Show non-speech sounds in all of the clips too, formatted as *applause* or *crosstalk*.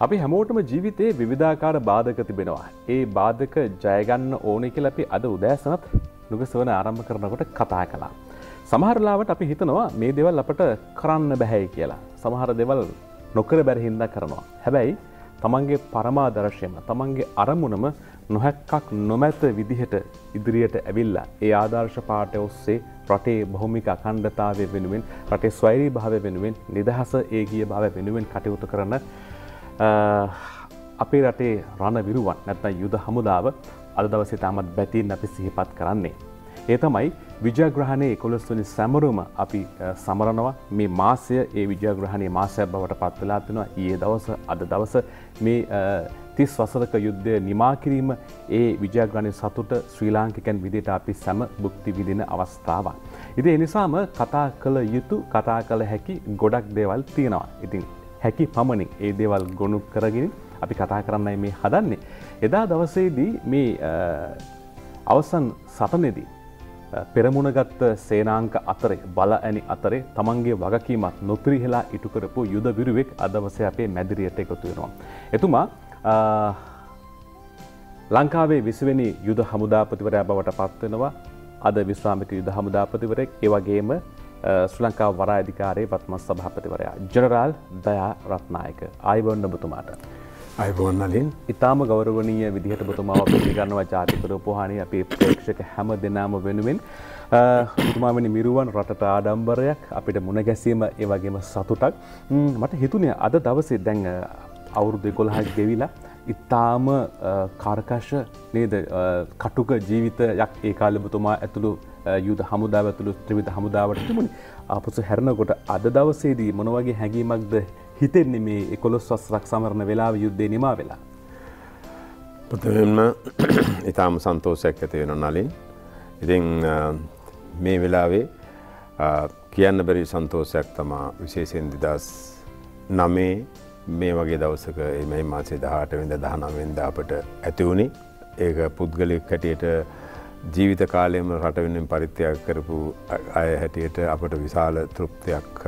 අපි හැමෝටම ජීවිතයේ විවිධාකාර බාධක තිබෙනවා. ඒ බාධක ජයගන්න ඕනෙ කියලා අපි අද උදෑසනත් නුගසවන ආරම්භ කරනකොට කතා කළා. සමහරලාවට අපි හිතනවා මේ දෙවල් අපට කරන්න බැහැයි කියලා. සමහර දෙවල් නොකර බැරහින්ද කරනවා. හැබැයි තමන්ගේ පරමාදර්ශයම තමන්ගේ අරමුණම නොහැක්කක් නොමැත විදිහට ඉදිරියට ඇවිල්ලා ඒ ආදර්ශ පාටය ඔස්සේ රටේ බොහොමික අකණ්ඩතාවය වෙනුවෙන් රටේ ස්වෛරී භාව වෙනුවෙන් නිදහස ඒගිය භාව වෙනුවෙන් කටයුතු කරන අපේ රටේ රණ විරුවන් නැත්න යුද හමුදාව අද දවසේ තාමත් බැතින් අපි සිහිපත් කරන්නේ. ඒ තමයි විජයග්‍රහණය එකොළස්වනි සැමරුම අපි සමරනවා මේ මාසය ඒ විජයග්‍රහණය මාසයක් බවට පත්වෙලා තිනවා ඒ දවස අද දවස මේ තිස් වසරක යුද්ධය නිමා කිරීම ඒ විජයග්‍රණය සතුට ශ්‍රී ලාංකිකැන් විදිට අපි සැම බුක්ති විදින අවස්ථාවක්. ඉති එනිසාම කතා කළ යුතු කතා කළ හැකි ගොඩක් දේවල් තියෙනවා. ඉතින් හැකි පමණින් ඒ දේවල් ගොුණු කරගෙන අපි කතා කරන්නයි මේ හදන්නේ. එදා දවසේදී මේ අවසන් සටනෙදී පෙරමුණගත්ත සේනාංක අතරේ බල ඇනි අතරේ තමන්ගේ වගකීමත් නොපිරිහෙලා ඉටුකරපු යුද විරුවෙක් අදවසය අපේ මැදිරියට එකතු වෙනවා. එතුමා ලංකාවේ විසිවැනි යුද හමුදාපතිවරයා බවට පත්වෙනවා අද විශ්‍රාමික යුද හමුදාපතිවරෙක් ඒවගේම ශ්‍රී ලංකා වරා අධිකාරයේ පත්ම සභාපතිවරයා. ජනරාල් දයා රත්නායක ආයිබොන්න බතුමාට. අයිබෝන්නලින් ඉතාම ගෞරවනීය විදිහට බතුමාව පිළිගන්නවා ජාතිකර පොහානි අපේ ප්‍රේක්ෂක හැම දෙනාම වෙනුවෙන්. තුමාමනි මිරුවන් රටට ආඩම්බරයක් අපිට මුණගැසීම ඒ වගේම සතුටක්. මට හිතුනේ අද දවසේ දැන් අවුරුදු එකොළහක් ගෙවිලා ඉතාම කාර්කශ නේද කටුක ජීවිතයක් ඒ කාලබතුමා ඇතුළු යුද හමුදාව ඇතුළු ත්‍රවිධ හමුදාවට තිබුණ අපසු හැරණකොට අද දවසේදී මොනවගේ හැඟීමක්ද හිතෙන්නේ මේ එකොළොස් වස්රක් සමරණ වෙලා යුද්ධය නිමා වෙලා. ප්‍රථමෙන්ම *clears throat* ඉතාම සන්තෝසයක් ඇති වෙන නලින්. ඉතින් මේ වෙලාවේ කියන්න බැරි සන්තෝසයක් තමා විශේෂයෙන් දිදස් නමේ මේ වගේ දවසක එමයි මාසේ දහට වෙද දහනවෙන්ද අපට ඇතිවුණේ ඒක පුද්ගලෙක් හැටියට ජීවිත කාලයම රට වෙනෙන් පරිත්‍යයක් කරපු අය හැටියට අපට විශාල තෘප්තියක්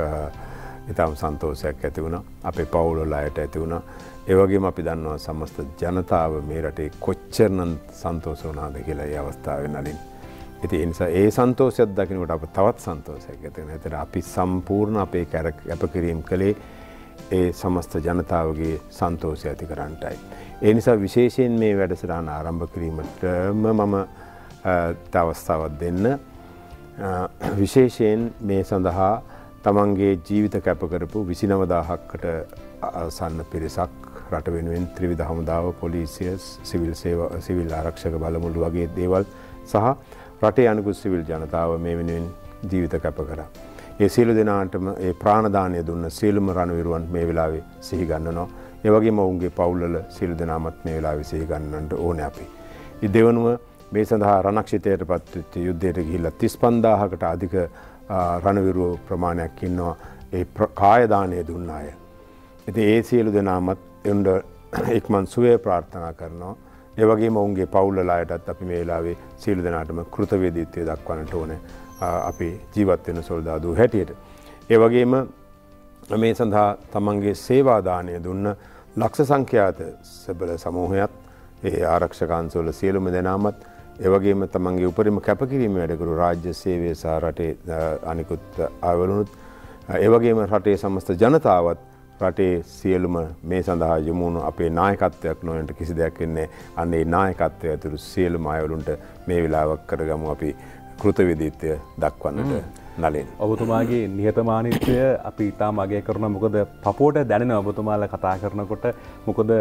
ඉතාම් සන්තෝසයක් ඇති වුණ. අපේ පවුලොල අයට ඇති වුණ. ඒවගේම අපි දන්නවා සමස්ත ජනතාව මේ රටේ කොච්චරනන් සන්තෝස වනාද කියලා ඒ අවස්ථාව නලින්. ඉති එනිසා ඒ සන්තෝසයක් දකිනට අප තවත් සන්තෝසයක් ඇතින ඇතට අපි සම්පූර්ණ අපේ කැරක් ඇප කිරීම් කළේ ඒ සමස්ත ජනතාවගේ සන්තෝසය ඇති කරන්නටයි. ඒ නිසා විශේෂයෙන් මේ වැඩසටාන ආරම්භ කිරීමටම මම තවස්ථාවත් දෙන්න විශේෂයෙන් මේ සඳහා තමන්ගේ ජීවිත කැපකරපු විසිනවදාහක්කට සන්න පිරිසක් රට වෙනුවෙන් ත්‍රිවිධ හමුදාව පොලිසිය සිවිල් සිවිල් ආරක්ෂක බලමුළු වගේ දේවල් සහ රටේ අනිකුත් සිවිල් ජනතාව මේ වෙනුවෙන් ජීවිත කැප කරා. ඒ සියලු දෙනාටම ඒ ප්‍රාණධානය දුන්න සියලුම රණවිරුවන් මේ වෙලාවේ සිහිගන්නනවා. ඒවගේ මොවුන්ගේ පවුල්ල සිල් දෙනාමත් මේ වෙලා විසිහිගන්නට ඕන අපි. ඉ දෙවනුව මේ සඳහා රණක්ෂිතයට පත්වෙච්ච යුද්ධයට ගිහිල්ල තිස් පන්දාහකට අධික රණවිරුව ප්‍රමාණයක් ඉන්නවා ඒ කායදානය දුන්න අය. ඇති ඒ සියලු දෙනාමත් එවුන්ඩ එක්මන් සුවය ප්‍රාර්ථනා කරනවා. ඒවගේ ඔවුන්ගේ පවුල්ලලායටත් අපි මේලාවේ සියලු දෙනාටම කෘතවේදීත්වය දක්වන්නට ඕනේ අපි ජීවත්වෙන සොල්දාදූ හැටියට. ඒ වගේම මේ සඳහා තමන්ගේ සේවාදානය දුන්න ලක්ෂ සංඛ්‍යාත සැබල සමූහයත් ඒ ආරක්ෂකාන්සෝල සියලුම දෙනාමත් ඒවගේම තමන්ගේ උපරිම කැපකිරීම වැඩකරු රාජ්‍ය සේවය සහ රටේ අනිකුත් අවලුනුත් ඒවගේම රටේ සමස්ත ජනතාවත් රටේ සියලුම මේ සඳහා යමුණු අපේ නායකත්වයක් නොයන්ට කිසි දෙයක් එන්නේ අන්නේ නායකත්වය ඇතුරු සියලුම අයවලුන්ට මේ වෙලාවක් කරගමු අපි කෘතවිදිත්වය දක්වන්නට නලින්. ඔබතුමාගේ නිහතමානිත්වය අපි ඉතා මගේ කරන මොකද පපෝට දැනෙන ඔබතුමාල කතා කරනකොට. මොකද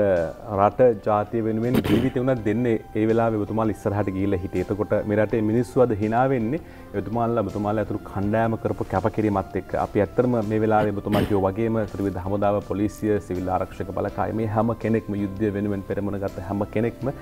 රට ජාතිය වෙනුවෙන් ජීවිත වුණ දෙන්න ඒ වෙලා බතුමාල් ඉස්සරහට ගීල හිටේතකොට මෙරට මිනිස්වද හිනාවෙන්නේ එතුමාල්ල බතුමාල ඇතුරු කණ්ඩෑම කරපු කැපකිරීමත් එක් අපි ඇත්තරම මේ වෙලා බතුමාකයෝ වගේම ත්‍රවිධ හමුදාව පොලිසිය සිවිල් ආරක්ෂක බලකාය මේ හැම කෙනෙක්ම යුද්ධ වෙනුවෙන් පෙරමුණ ගත හැම කෙනෙක්ම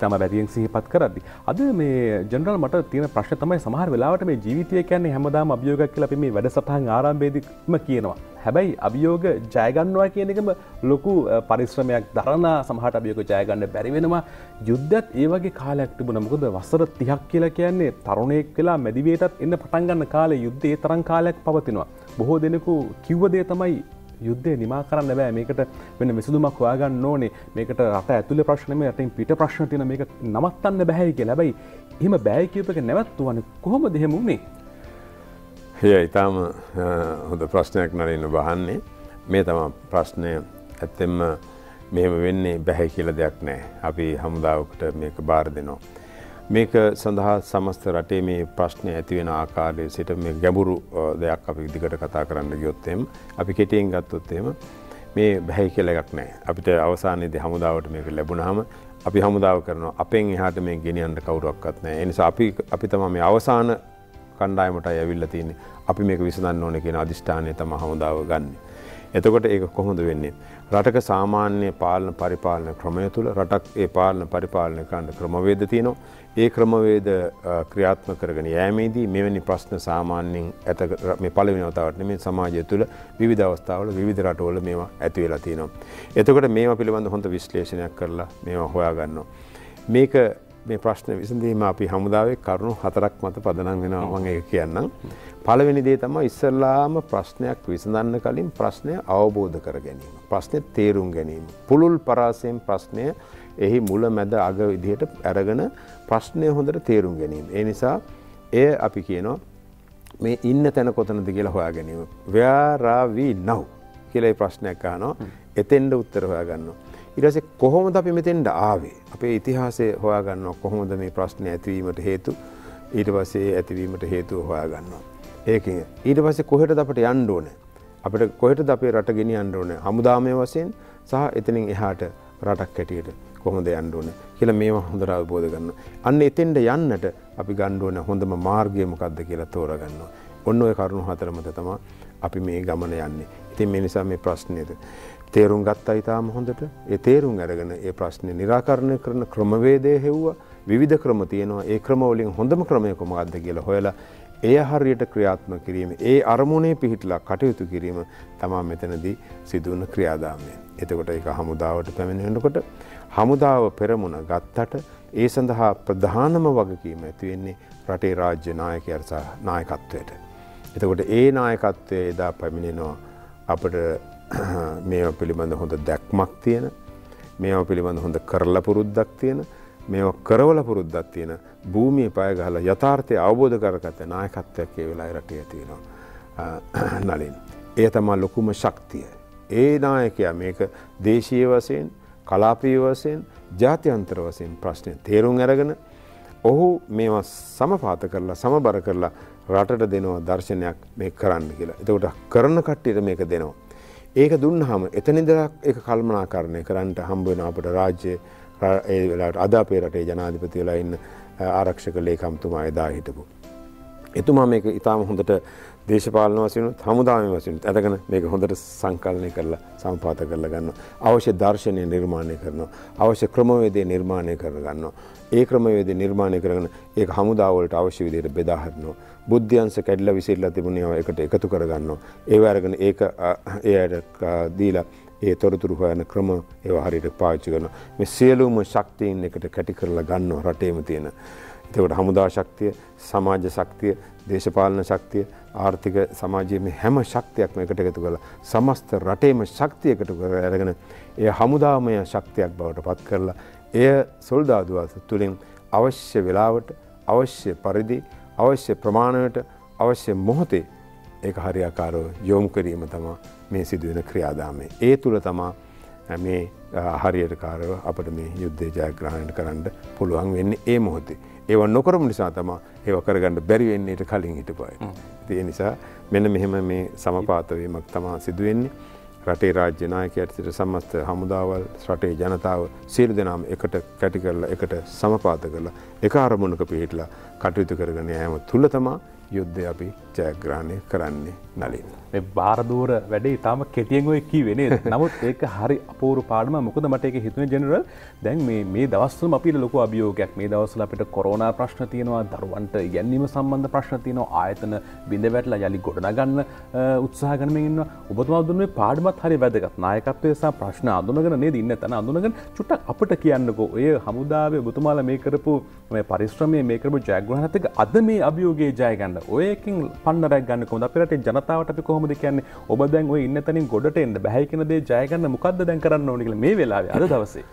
තම බැතියෙන් සිහිපත් කරදදි. අද මේ ජනරල් මට තියෙන ප්‍රශ්න තමයි සමහර වෙලාවට මේ ජීවිතය කියන්නේ හැමදාම අභියෝගක් කියලා අපි මේ වැඩසටහන් ආරම්භයේදීම කියනවා. හැබැයි අභියෝග ජයගන්නවා කියන එකම ලොකු පරිශ්‍රමයක් දරනා සමහට අභියෝග ජයගන්න බැරි වෙනවා. යුද්ධත් ඒ වගේ කාලයක් තිබුණා. මොකද වසර 30ක් කියලා කියන්නේ තරුණයෙක් වෙලා මැදිවියටත් එන්න පටන් ගන්න කාලේ යුද්ධ ඒ තරම් කාලයක් පවතිනවා. බොහෝ දෙනෙකු කිව්ව දේ තමයි යුද්ධය නිමා කරන්න බෑ. මේකට වෙන විසදුමක් හොයාගන්න ඕනේ. මේකට රට ඇතුළ ප්‍රශ්නම රටින් පිට ප්‍රශ්න තින මේක නවත්තන්න බැහැයි කිය ලැබයි එහම බෑකිවපක නැවත්තුවන කොහොම දෙහෙමුණේ එය ඉතාම හොඳ ප්‍රශ්නයක් නරන්න බහන්නේ මේ තම ප්‍රශ්නය ඇත්තෙම මෙහෙම වෙන්නේ බැහැ කියල දෙයක් නෑ අපි හමුදාවකට මේක බාර දෙනවා. මේක සඳහා සමස්ත රටේ මේ ප්‍රශ්නය ඇතිවෙන ආකාරය සිට මේ ගැඹුරු දෙයක් අපි දිකට කතා කරන්න ගයොත්තෙම අපි කෙටියෙන් ගත්තොත්තේම මේ බැහැ කියල එකක් නෑ අපිට අවසානයේද හමුදාවට මේක ලැබුණහම අපි හමුදාව කරනවා අපෙන් එහාට මේ ගෙනියන්න කවුරක්වත් නෑ එනිසා අපි අපි තම මේ අවසාන කණ්ඩායමට ඇවිල්ල තියන්නේ අපි මේක විසඳන්න ඕන කියෙන අධිෂ්ඨානය තම හමුදාව ගන්නේ. එතකොට ඒක කොහොඳ වෙන්නේ. රටක සාමාන්‍ය පාලන පරිපාලන ක්‍රමය තුළ රටක් ඒ පාලන පරිපාලන කණ්ඩ ක්‍රමවේද තියනවා. ඒ ක්‍රමවේද ක්‍රියාත්ම කරගෙන යෑමේදී මෙවැනි ප්‍රශ්න සාමාන්‍යෙන් ඇත මේ පලවිනවතාවට මේ සමාජය තුළ විධ අවස්ථාවල විධ රටවල මේවා ඇතිවෙලා තියනවා. එතකොට මේම පිළිබඳ හොඳ විශ්ලේෂණයක් කරලා මේවා හොයාගන්නවා. මේක මේ ප්‍රශ්න විසඳීම අපි හමුදාවේ කරුණු හතරක් මත පදනම් වෙනවා මං ඒක කියන්නම්. පළවෙනි දේ තමයි ඉස්සල්ලාම ප්‍රශ්නයක් විසඳන්න කලින් ප්‍රශ්නය අවබෝධ කර ගැනීම. ප්‍රශ්නය තේරුම් ගැනීම. පුළුල් පරාසයෙන් ප්‍රශ්නය එහි මුල මැද අග විදිහට ඇරගෙන ප්‍රශ්නය හොඳට තේරුම් ගැනීම. ඒ නිසා එය අපි කියනවා මේ ඉන්න තැන කොතනද කියලා හොයා ගැනීම. ව්‍යාරාවී නව් කියලයි ප්‍රශ්නයක් කානවා එතෙන්ට උත්තර හොයා ගන්නවා. ඉරස කොහොමද අපි මෙතෙන්ට ආවේ අපේ ඉතිහාසය හොයාගන්න කොහොමද මේ ප්‍රශ්නය ඇතිවීමට හේතු ඊට පසේ ඇතිවීමට හේතුව හොයාගන්නවා. ඒක ඊට පස්සේ කොහෙට අපට යන්න ඕන අපට කොහෙට අපේ රට ගෙන අන්න ඕන හමුදාමය වසයෙන් සහ එතනින් එහාට රටක් හැටියට කොහොමද යන්න ඕන කියලා මේවා හොඳට අවබෝධ ගන්න. අන්න එතෙන්ට යන්නට අපි ගණ්ඩුවන හොඳම මාර්ගය මොකක්ද කියලා තෝරගන්නවා. ඔන්න ඔය කරුණු හතරමත තමා අපි මේ ගමන යන්නේ. ඉතින් මේ නිසා මේ ප්‍රශ්නයද. තේරුම් ගත්තා ඉතාම හොඳට ඒ තේරුම් අරගෙන ඒ ප්‍රශ්නය නිරාකරණය කරන ක්‍රමවේදය හෙව්වා විධ ක්‍රම තියෙනවා ඒ ක්‍රමවලින් හොඳම ක්‍රමය කොමගත්ද කියලා හොයලා එය හරියට ක්‍රියාත්ම කිරීම ඒ අරමුණේ පිහිටලා කටයුතු කිරීම තමා මෙතනදී සිදුවන ක්‍රියාදාමය. එතකොට එක හමුදාවට පැමිණෙනකොට හමුදාව පෙරමුණ ගත්තට ඒ සඳහා ප්‍රධානම වගකීම ඇතිවෙන්නේ රටේ රාජ්‍ය නායකයර්සා නායකත්වයට. එතකොට ඒ නායකත්වය එදා පැමිණෙනවා අපට *clears throat* මේ පිළිබඳ හොඳ දැක්මක් තියෙන මේවා පිළිබඳ හොඳ කරලා පුරුද්දක් තියෙන මේ කරවල පුරුද්දක් තියෙන භූමිය පය ගහල යථාර්ථය අවබෝධ කරගත නායකත්වයක් ඒ වෙලා රටේ තියෙනවා *clears throat* නලින්. ඒ තමා ලොකුම ශක්තිය. ඒ නායකයා මේක දේශීය වසයෙන් කලාපී වසයෙන් ජාත්‍යන්තර වසයෙන් ප්‍රශ්නය තේරුම් ඇරගෙන ඔහු මේවා සමපාත කරලා සමබර කරලා රටට දෙනවා දර්ශනයක් මේ කරන්න කියලා. එතකොට කරන කට්ටියට මේක දෙනවා. ඒක දුන්නහම එතනිදක් එක කල්මනාකරණය කරන්නට හම්බුවෙන අපට රාජ්‍ය ඒ වෙලාට අද අපේ රටේ ජනාධිපති වෙලා ඉන්න ආරක්ෂක ලේකම්තුමා එදා හිටපු. එතුමා මේක ඉතාම හොඳට දේශපාලන වසිනු හමුදාම වසින් ඇතකන මේක හොඳට සංකල්නය කරලා සම්පාත කරලා ගන්න. අවශ්‍ය දර්ශනය නිර්මාණය කරනවා. අවශ්‍ය ක්‍රමවේදය නිර්මාණය කරගන්න. ඒ ක්‍රමවේද නිර්මාණය කරන ඒ හමුදාවලට අවශ්‍ය විදියට බෙදාහරනවා. බුද්ධ්‍යන්ස කැඩල විසිල්ලා තිබුණේව එකට එකතු කරගන්නවා. ඒවරගෙන ඒක එයට දීලා ඒ තොරතුරු හොයන ක්‍රම ඒව හරියට පාච්චි කරන මේ සියලුම ශක්තිීන් එකට කැටි කරලා ගන්නවා රටේම තියෙන. එතකට හමුදා ශක්තිය සමාජ ශක්තිය දේශපාලන ශක්තිය ආර්ථික සමාජයම හැම ශක්තියක්ම එකට එකතු කළ සමස්ත රටේම ශක්තියකට කර ඇරගෙන එය හමුදාමය ශක්තියක් බවට පත් කරලා එය සොල්දාදුවස තුළින් අවශ්‍ය වෙලාවට අවශ්‍ය පරිදි අවශ්‍ය ප්‍රමාණයට අවශ්‍ය මොහොතේ ඒක හරියාකාරෝ යොම් කිරීම තමා මේ සිදුවෙන ක්‍රියාදාමේ. ඒ තුළ තමා මේ හරියට කාරව අපට මේ යුද්ධය ජයග්‍රහණයට කරන්න පුළුවන් වෙන්නේ ඒ මොහොතේ. ඒව නොකරම නිසා තමා ඒව කරගන්න බැරිවෙන්නේට කලින් හිටපයි. තිය නිසා මෙන මෙහෙම මේ සමපාතවීමක් තමා සිදුවෙන්නේ. රටේ රාජ්‍ය නායකයට සිට සමස්ත හමුදාවල් රටේ ජනතාව සියලු දෙනාම එකට කැටි කරලා එකට සමපාත කරලා එක අරමුණක පිහිටලා කටයුතු කරගෙන යෑම තුළ තමා යුද්ධ අපි ජයග්‍රහණය කරන්නේ නලින්. බාරදූර වැඩේ තාම කෙටියෙන් ඔය කී වෙන *laughs* නමුත් ඒක හරි අපූරු පාඩම. මොකද මට එක හිතුන ජනරල් දැන් මේ දවස්සම අපි ලොක අභියෝගයක්. මේ දවසල අපිට කොරෝනා ප්‍රශ්න තියෙනවා දරුවන්ට ගැන්නීම සම්බන්ධ ප්‍රශ්න තියනවා ආයතන බිඳ වැටලා යළි ගොඩනගන්න උත්සාහ ගනමන්න ඔබතුමාදුන්නේ පාඩමත් හරි වැදගත්. නායකත්වයසා ප්‍රශ්න අඳුනගෙන නේ ඉන්න තැන අඳුනගෙන චුට්ටක් අපට කියන්නකෝ. ඔය හමුදාවේ බුතුමාල මේ කරපු මේ පරිශ්‍රමය මේකරපු ජයග්‍රහණතක අද මේ අභියෝගේ ජයගන්න ඔයකින් පන්නරක් ගන්න කොඳ අපිරට ජනතාවට අපි කොහොමද කියන්නේ? ඔබ දැන් ඔය ඉන්න තනින් ගොඩට එන්න බැහැකිනදේ ජයගන්න මොකක්ද දැන් කරන්න ඕනිකල මේ වෙලාව අද දවසේ?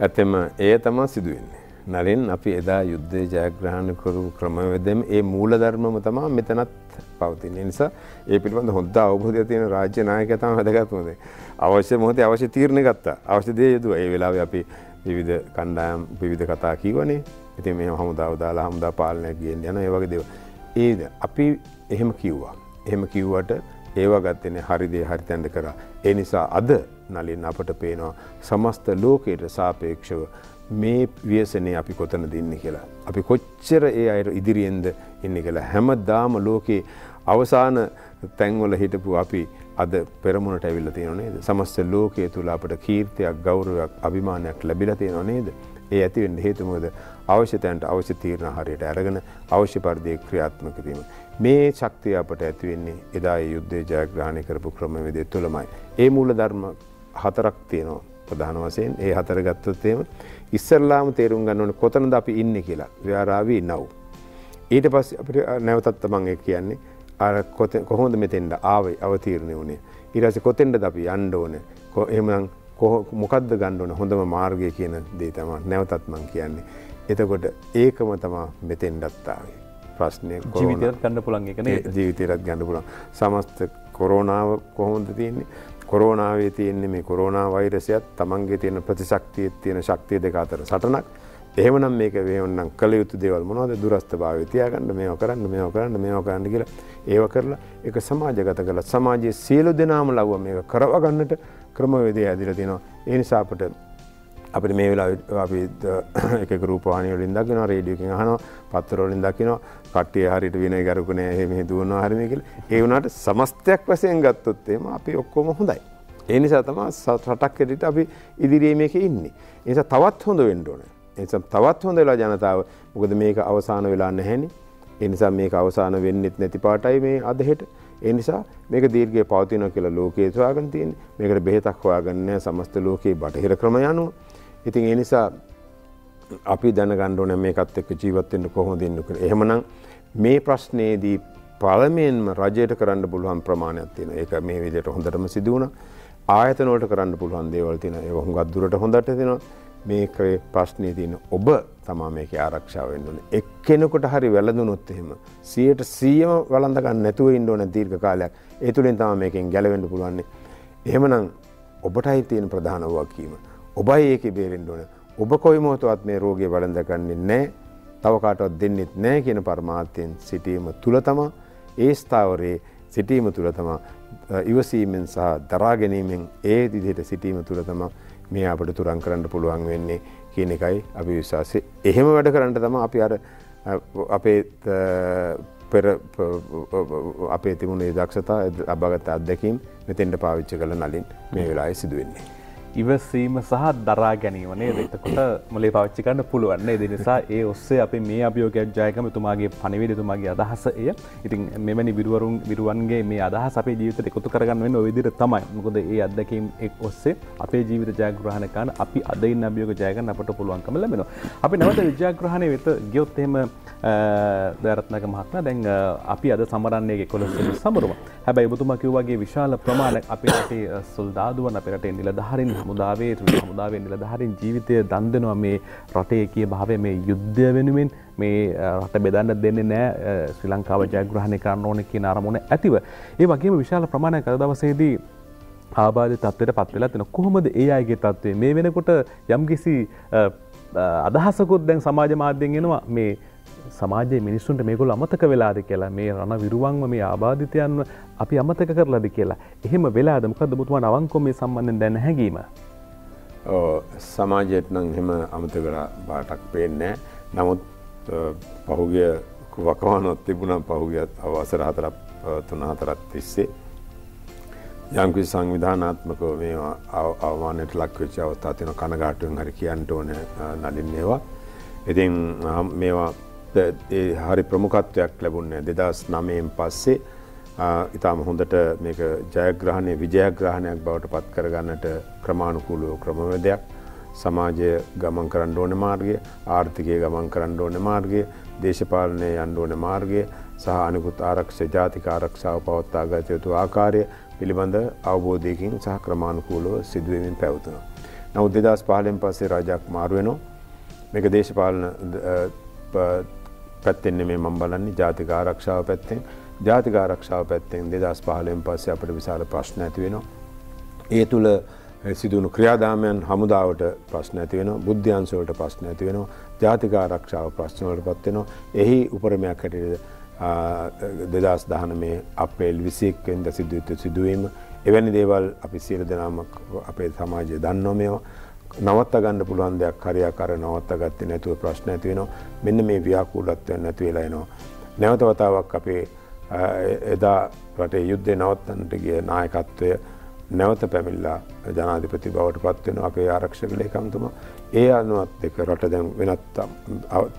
ඇත්තෙම ඒ තමා සිදුවෙන්නේ. නලින් අපි එදා යුද්ධය ජයග්‍රහණ කරු ක්‍රමවදම ඒ මූල ධර්මම තමා මෙතනත් පවතින නිසා ඒ පිළිබඳ හොද අවබෝධය තියෙන රාජ්‍ය නායක තම වැදගත්මද අවශ්‍ය මොහොත අවශ්‍ය තීරණ ගත්තා. අවශ්‍යදය යුතු ඒ වෙලාව අපි විවිධ කණ්ඩායම් විවිධ කතා කීවනේ ඉති මේ හමුදාව දාලා හමුදා පාලනයක් කියෙන් යන ඒවගේ දෙව ඒද අපි එහෙම කිව්වා එහෙම කිව්වට ඒවා ගත්තන හරිදේ හරිතැන්ඩ කර ඒ නිසා අද නලින් අපට පේනවා සමස්ත ලෝකයට සාපේක්ෂව මේ ව්‍යසනය අපි කොතන දෙන්න කියලා. අපි කොච්චර ඒ අයට ඉදිරියෙන්ද ඉන්න කියලා හැම දාම ලෝකයේ අවසාන තැන්වල හිටපු අපි අද පෙරමුණට ඇවිල්ල තියෙන නේද. සමස්ත ලෝකයේ තුළ අපට කීර්තියක් ගෞරවයක් අභිමානයක් ලැබිල තියෙන නේද. ඒ ඇතිවෙන්ට හේතුමද අවශ්‍යතයන්ට අවශ්‍ය තීරණ හරියට අරගෙන අවශ්‍ය පරිදය ක්‍රියාත්මකරීම. මේ ශක්තිය අපට ඇතිවෙන්නේ එදා යුද්ධය ජයග්‍රහණය කරපු ක්‍රමවිදය තුළමයි. ඒ මූල ධර්ම හතරක් තියෙනවා ප්‍රධාන වසයෙන් ඒ හතර ගත්තොත්තේම ඉස්සරලාම තේරුම් ගන්නවන කොතනද අපි ඉන්න කියලා ව්‍යාරාවී නව්. ඊට පස් අපට නැවතත්ත මං කියන්නේ අර කොහොඳ මෙතෙන්ට ආවයි අවතීරණය වුණේ ඉරස කොතෙන්ට අපි අන්ඩ ඕන එහමනම් මොකක්ද ගණ්ඩුවන හොඳම මාර්ගය කියන දේ තම නැවතත් මං කියන්නේ. එතකොට ඒකම තමා මෙතෙන්ඩත්තාවේ. ප්‍රශ්නය ජීවිතයත් ගන්න පුළන් එකන ජීවිතයරත් ගන්න පුළන් සමස්ත කොරෝනාව කොහොඳ තියන්නේ? කොරෝනාවේ තියෙන්නේ මේ කොරෝනා වෛරසයත් තමන්ගේ තියෙන ප්‍රතිශක්තිය තියෙන ශක්තිය දෙක අතර සටනක්. එහෙමනම් මේක වේවන්නම් කළ යුතු දේවල් මොනවද? දුරස්ථ භාවය තියාගන්න මේව කරන්න මේව කරන්න මේව කරන්න කියලා ඒව කරලා ඒක සමාජගත කරලා සමාජයේ සියලු දෙනාම ලව්ව මේක කරව ගන්නට ක්‍රමවේදය ඇදිලා තියෙනවා. ඒ නිසා අපට අපිට මේ වෙලා අපි *coughs* එක රූපවානි වලින් දකිනවා රේඩියෝකින් අහනවා පත්තර වලින් දකිනවා කට්ටිය හරියට විනය ගරුකනේ එහෙම දුවනවා හරිනේ කියලා ඒ වුණාට සමස්තයක් වශයෙන් ගත්තොත් එහෙම අපි ඔක්කොම හොඳයි. ඒ නිසා තමයි රටක් හැටියට අපි ඉදිරියේ මේකේ ඉන්නේ. ඒ නිසා තවත් හොඳ වෙන්න ඕනේ. ඒ නිසා තවත් හොඳ වෙලා ජනතාව මොකද මේක අවසාන වෙලා නැහෙනේ. ඒ නිසා මේක අවසාන වෙන්නෙත් නැති පාටයි මේ අද හෙට. ඒ නිසා මේක දීර්ඝය පවතිනවා කියලා ලෝකයේ සොයාගෙන තියෙන්නේ. මේකට බෙහෙතක් හොයාගන්න සමස්ත ලෝකයේ බටහිර ක්‍රම යනවා. ඉතින් ඒ නිසා අපි දැනගන්න ඕන මේකත් එක්ක ජීවත් වෙන්න කොහොමද ඉන්න කියලා. එහෙමනම් මේ ප්‍රශ්නයේදී පළමෙන්ම රජයට කරන්න පුළුවන් ප්‍රමාණයක් තියෙනවා. ඒක මේ විදිහට හොඳටම සිදු වුණා. ආයතන වලට කරන්න පුළුවන් දේවල් තියෙනවා. ඒක හුඟක් දුරට හොඳට තියෙනවා. මේකේ ප්‍රශ්නේ තියෙන ඔබ තමා මේකේ ආරක්ෂාව වෙන්න ඕනේ. එක්කෙනෙකුට හරි වැළඳුනොත් එහෙම 100ට 100ම වළඳ ගන්න නැතුව ඉන්න ඕනේ දීර්ඝ කාලයක්. ඒ තුලින් තමයි මේකෙන් ගැලවෙන්න පුළුවන්. එහෙමනම් ඔබටයි තියෙන ප්‍රධාන වගකීම. ඔබයි ඒකේ බේරෙන්න ඕනේ. ඔබ කොයි මොහොතවත් මේ රෝගය වළඳගන්නේ නැහැ. තව කාටවත් දෙන්නෙත් නැහැ කියන පරමාර්ථයෙන් සිටීම තුල තමා ඒ ස්ථාවරයේ සිටීම තුල තමා ඉවසීමෙන් සහ දරා ගැනීමෙන් ඒ විදිහට සිටීම තුල තමා මේ අපට තුරන් කරන්න පුළුවන් වෙන්නේ කියන එකයි අපි විශ්වාසය. එහෙම වැඩ කරන්න තමයි අපි අර අපේ පෙර අපේ තිබුණේ දක්ෂතා අභගත අත්දැකීම් මෙතෙන්ට පාවිච්ච කළ නලින් මේ වෙලායි සිදුවෙන්නේ. ඉවසීම සහ දරා ගැනීමනේ දෙතකොට මොලේ පච්චි කන්න පුළුවන්නේ දෙනිසා ඒ ඔස්සේ අප මේ අභියෝගයක් ජයකම තුමාගේ පනිවිඩතුමාගේ අදහස එය. ඉතින් මෙමනි විරුවරුන් විරුවන්ගේ මේ අදහස් අපේ ජීවිත එකතු කරගන්න වෙන්න ඔවිදිර තමයි. මොකද ඒ අදකීම් එක් ඔස්සේ අපේ ජීවිත ජයග්‍රහණකාන අපි අදයින්න අභියෝග ජයගන්න අපට පුළුවන්කම ලැබෙන අපි නවත විජාග්‍රහණය වෙත ගියොත්තෙම දරත්නක මහත්ම දැන් අපි අද සමරන්නේගේ කොළොස් සමරුව. හැබැයි ඔබතුමා කිව්වාගේ විශාල ප්‍රමාණයක් අපේ රටේ සොල්දාදුවන් අපේ රටේ නිලධාරින් හමුදාවේ හමුදාවේ නිලධහරින් ජීවිතය දන්දනවා මේ රටේ කිය භාවය මේ යුද්ධය වෙනුවෙන් මේ රට බෙදන්න දෙන්නේ නෑ. ශ්‍රී ලංකාව ජයග්‍රහණය කරන්න ඕන කියන අරමුණ ඇතිව. ඒ වගේම විශාල ප්‍රමාණය කළ දවසේදී ආබාධ තත්වයට පත්වෙලා තින කොහොමද ඒ අයගේ තත්වේ මේ වෙනකොට යම්කිසි අදහසකුත් දැන් සමාජ මාධ්‍යෙන් එනවා. මේ සමාජයේ මිනිස්සුන්ට මේගොල් අමතක වෙලාද කියලා මේ රණ විරුවන්ව මේ ආබාධිතයන්ව අපි අමතක කරලද කියලා. එහෙම වෙලාද මොකද බුතුමන් අවංකොම මේ සම්බන්ධෙන් දැන හැඟීම? සමාජයට නම් හෙම අමත කලා බාටක් පේන්නේ නමුත් පහුගිය වකවානොත් තිබුණම් පහුගියත් අවසර හතරක් තුන හතරත් තිස්සේ යංකිසි සංවිධානාත්මකව මේ අවමානයට ලක්වෙච්ච අවස්ථා තින කනගාටුවෙන් හරි කියන්ට ඕන නලින්නේවා. ඉතින් මේවා හරි ප්‍රමුඛත්වයක් ලැබුන්නේ දෙදස් නමයෙන් පස්සේ ඉතාම හොඳට මේක ජයග්‍රහණය විජයග්‍රහණයක් බවට පත් කරගන්නට ක්‍රමාණුකූලෝ ක්‍රමවදයක් සමාජය ගමන් කරන්න ඕන මාර්ගය ආර්ථිකය ගමන් කරන්න ඕන මාර්ගය දේශපාලනය යන්න ඕන මාර්ගය සහ අනිකුත් ආරක්ෂ ජාතික ආරක්ෂාව පවත්තා ගත යුතු ආකාරය පිළිබඳ අවබෝධයකින් සහ ක්‍රමාණුකූලව සිදුවමින් පැවතුන. නමුත් දෙදස් පාලෙන් පස්සේ රජක් මාරුවෙනවා මේක දේශපාලන පැත්තෙන්නේ මේ මම් බලන්නේ ජාතික ආරක්ෂාව පැත්තෙන්. ජාතික ආරක්ෂාව පැත්තෙන් දෙදස් පහලෙන් පස්සේ අපට විශාල ප්‍රශ්න ඇති වෙනවා. ඒ තුළ සිදුවුණු ක්‍රියාදාමයන් හමුදාවට ප්‍රශ්න ඇති වෙන බුද්ධ්‍යන්සවලට ප්‍රශ්න ඇති වෙනවා. ජාතික ආරක්ෂාව ප්‍රශ්නවලට පත්වෙනවා එහි උපරමයක් හැටියට දෙදස් දහන මේ අපේල් විසික්ෙන්ද සිදුවත සිදුවීම. එවැනි දේවල් අපි සියල දෙනාමක් අපේ සමාජය දන්නෝමයෝ නවත්ත ගන්න පුළුවන් දෙයක් හරියක් අර නවත්ත ගත්තේ නැතුව ප්‍රශ්න ඇති වෙනවා. මෙන්න මේ ව්‍යාකූලත්වය නැති වෙලා එනවා. නැවත වතාවක් අපේ එදා රටේ යුද්ධය නවත්තන්නට ගිය නායකත්වය නැවත පැමිල්ලා ජනාධිපති බවට පත්වෙන අපේ ආරක්ෂක ලේකම්තුම. ඒ අනුවත් එක රට දැම් වෙනත්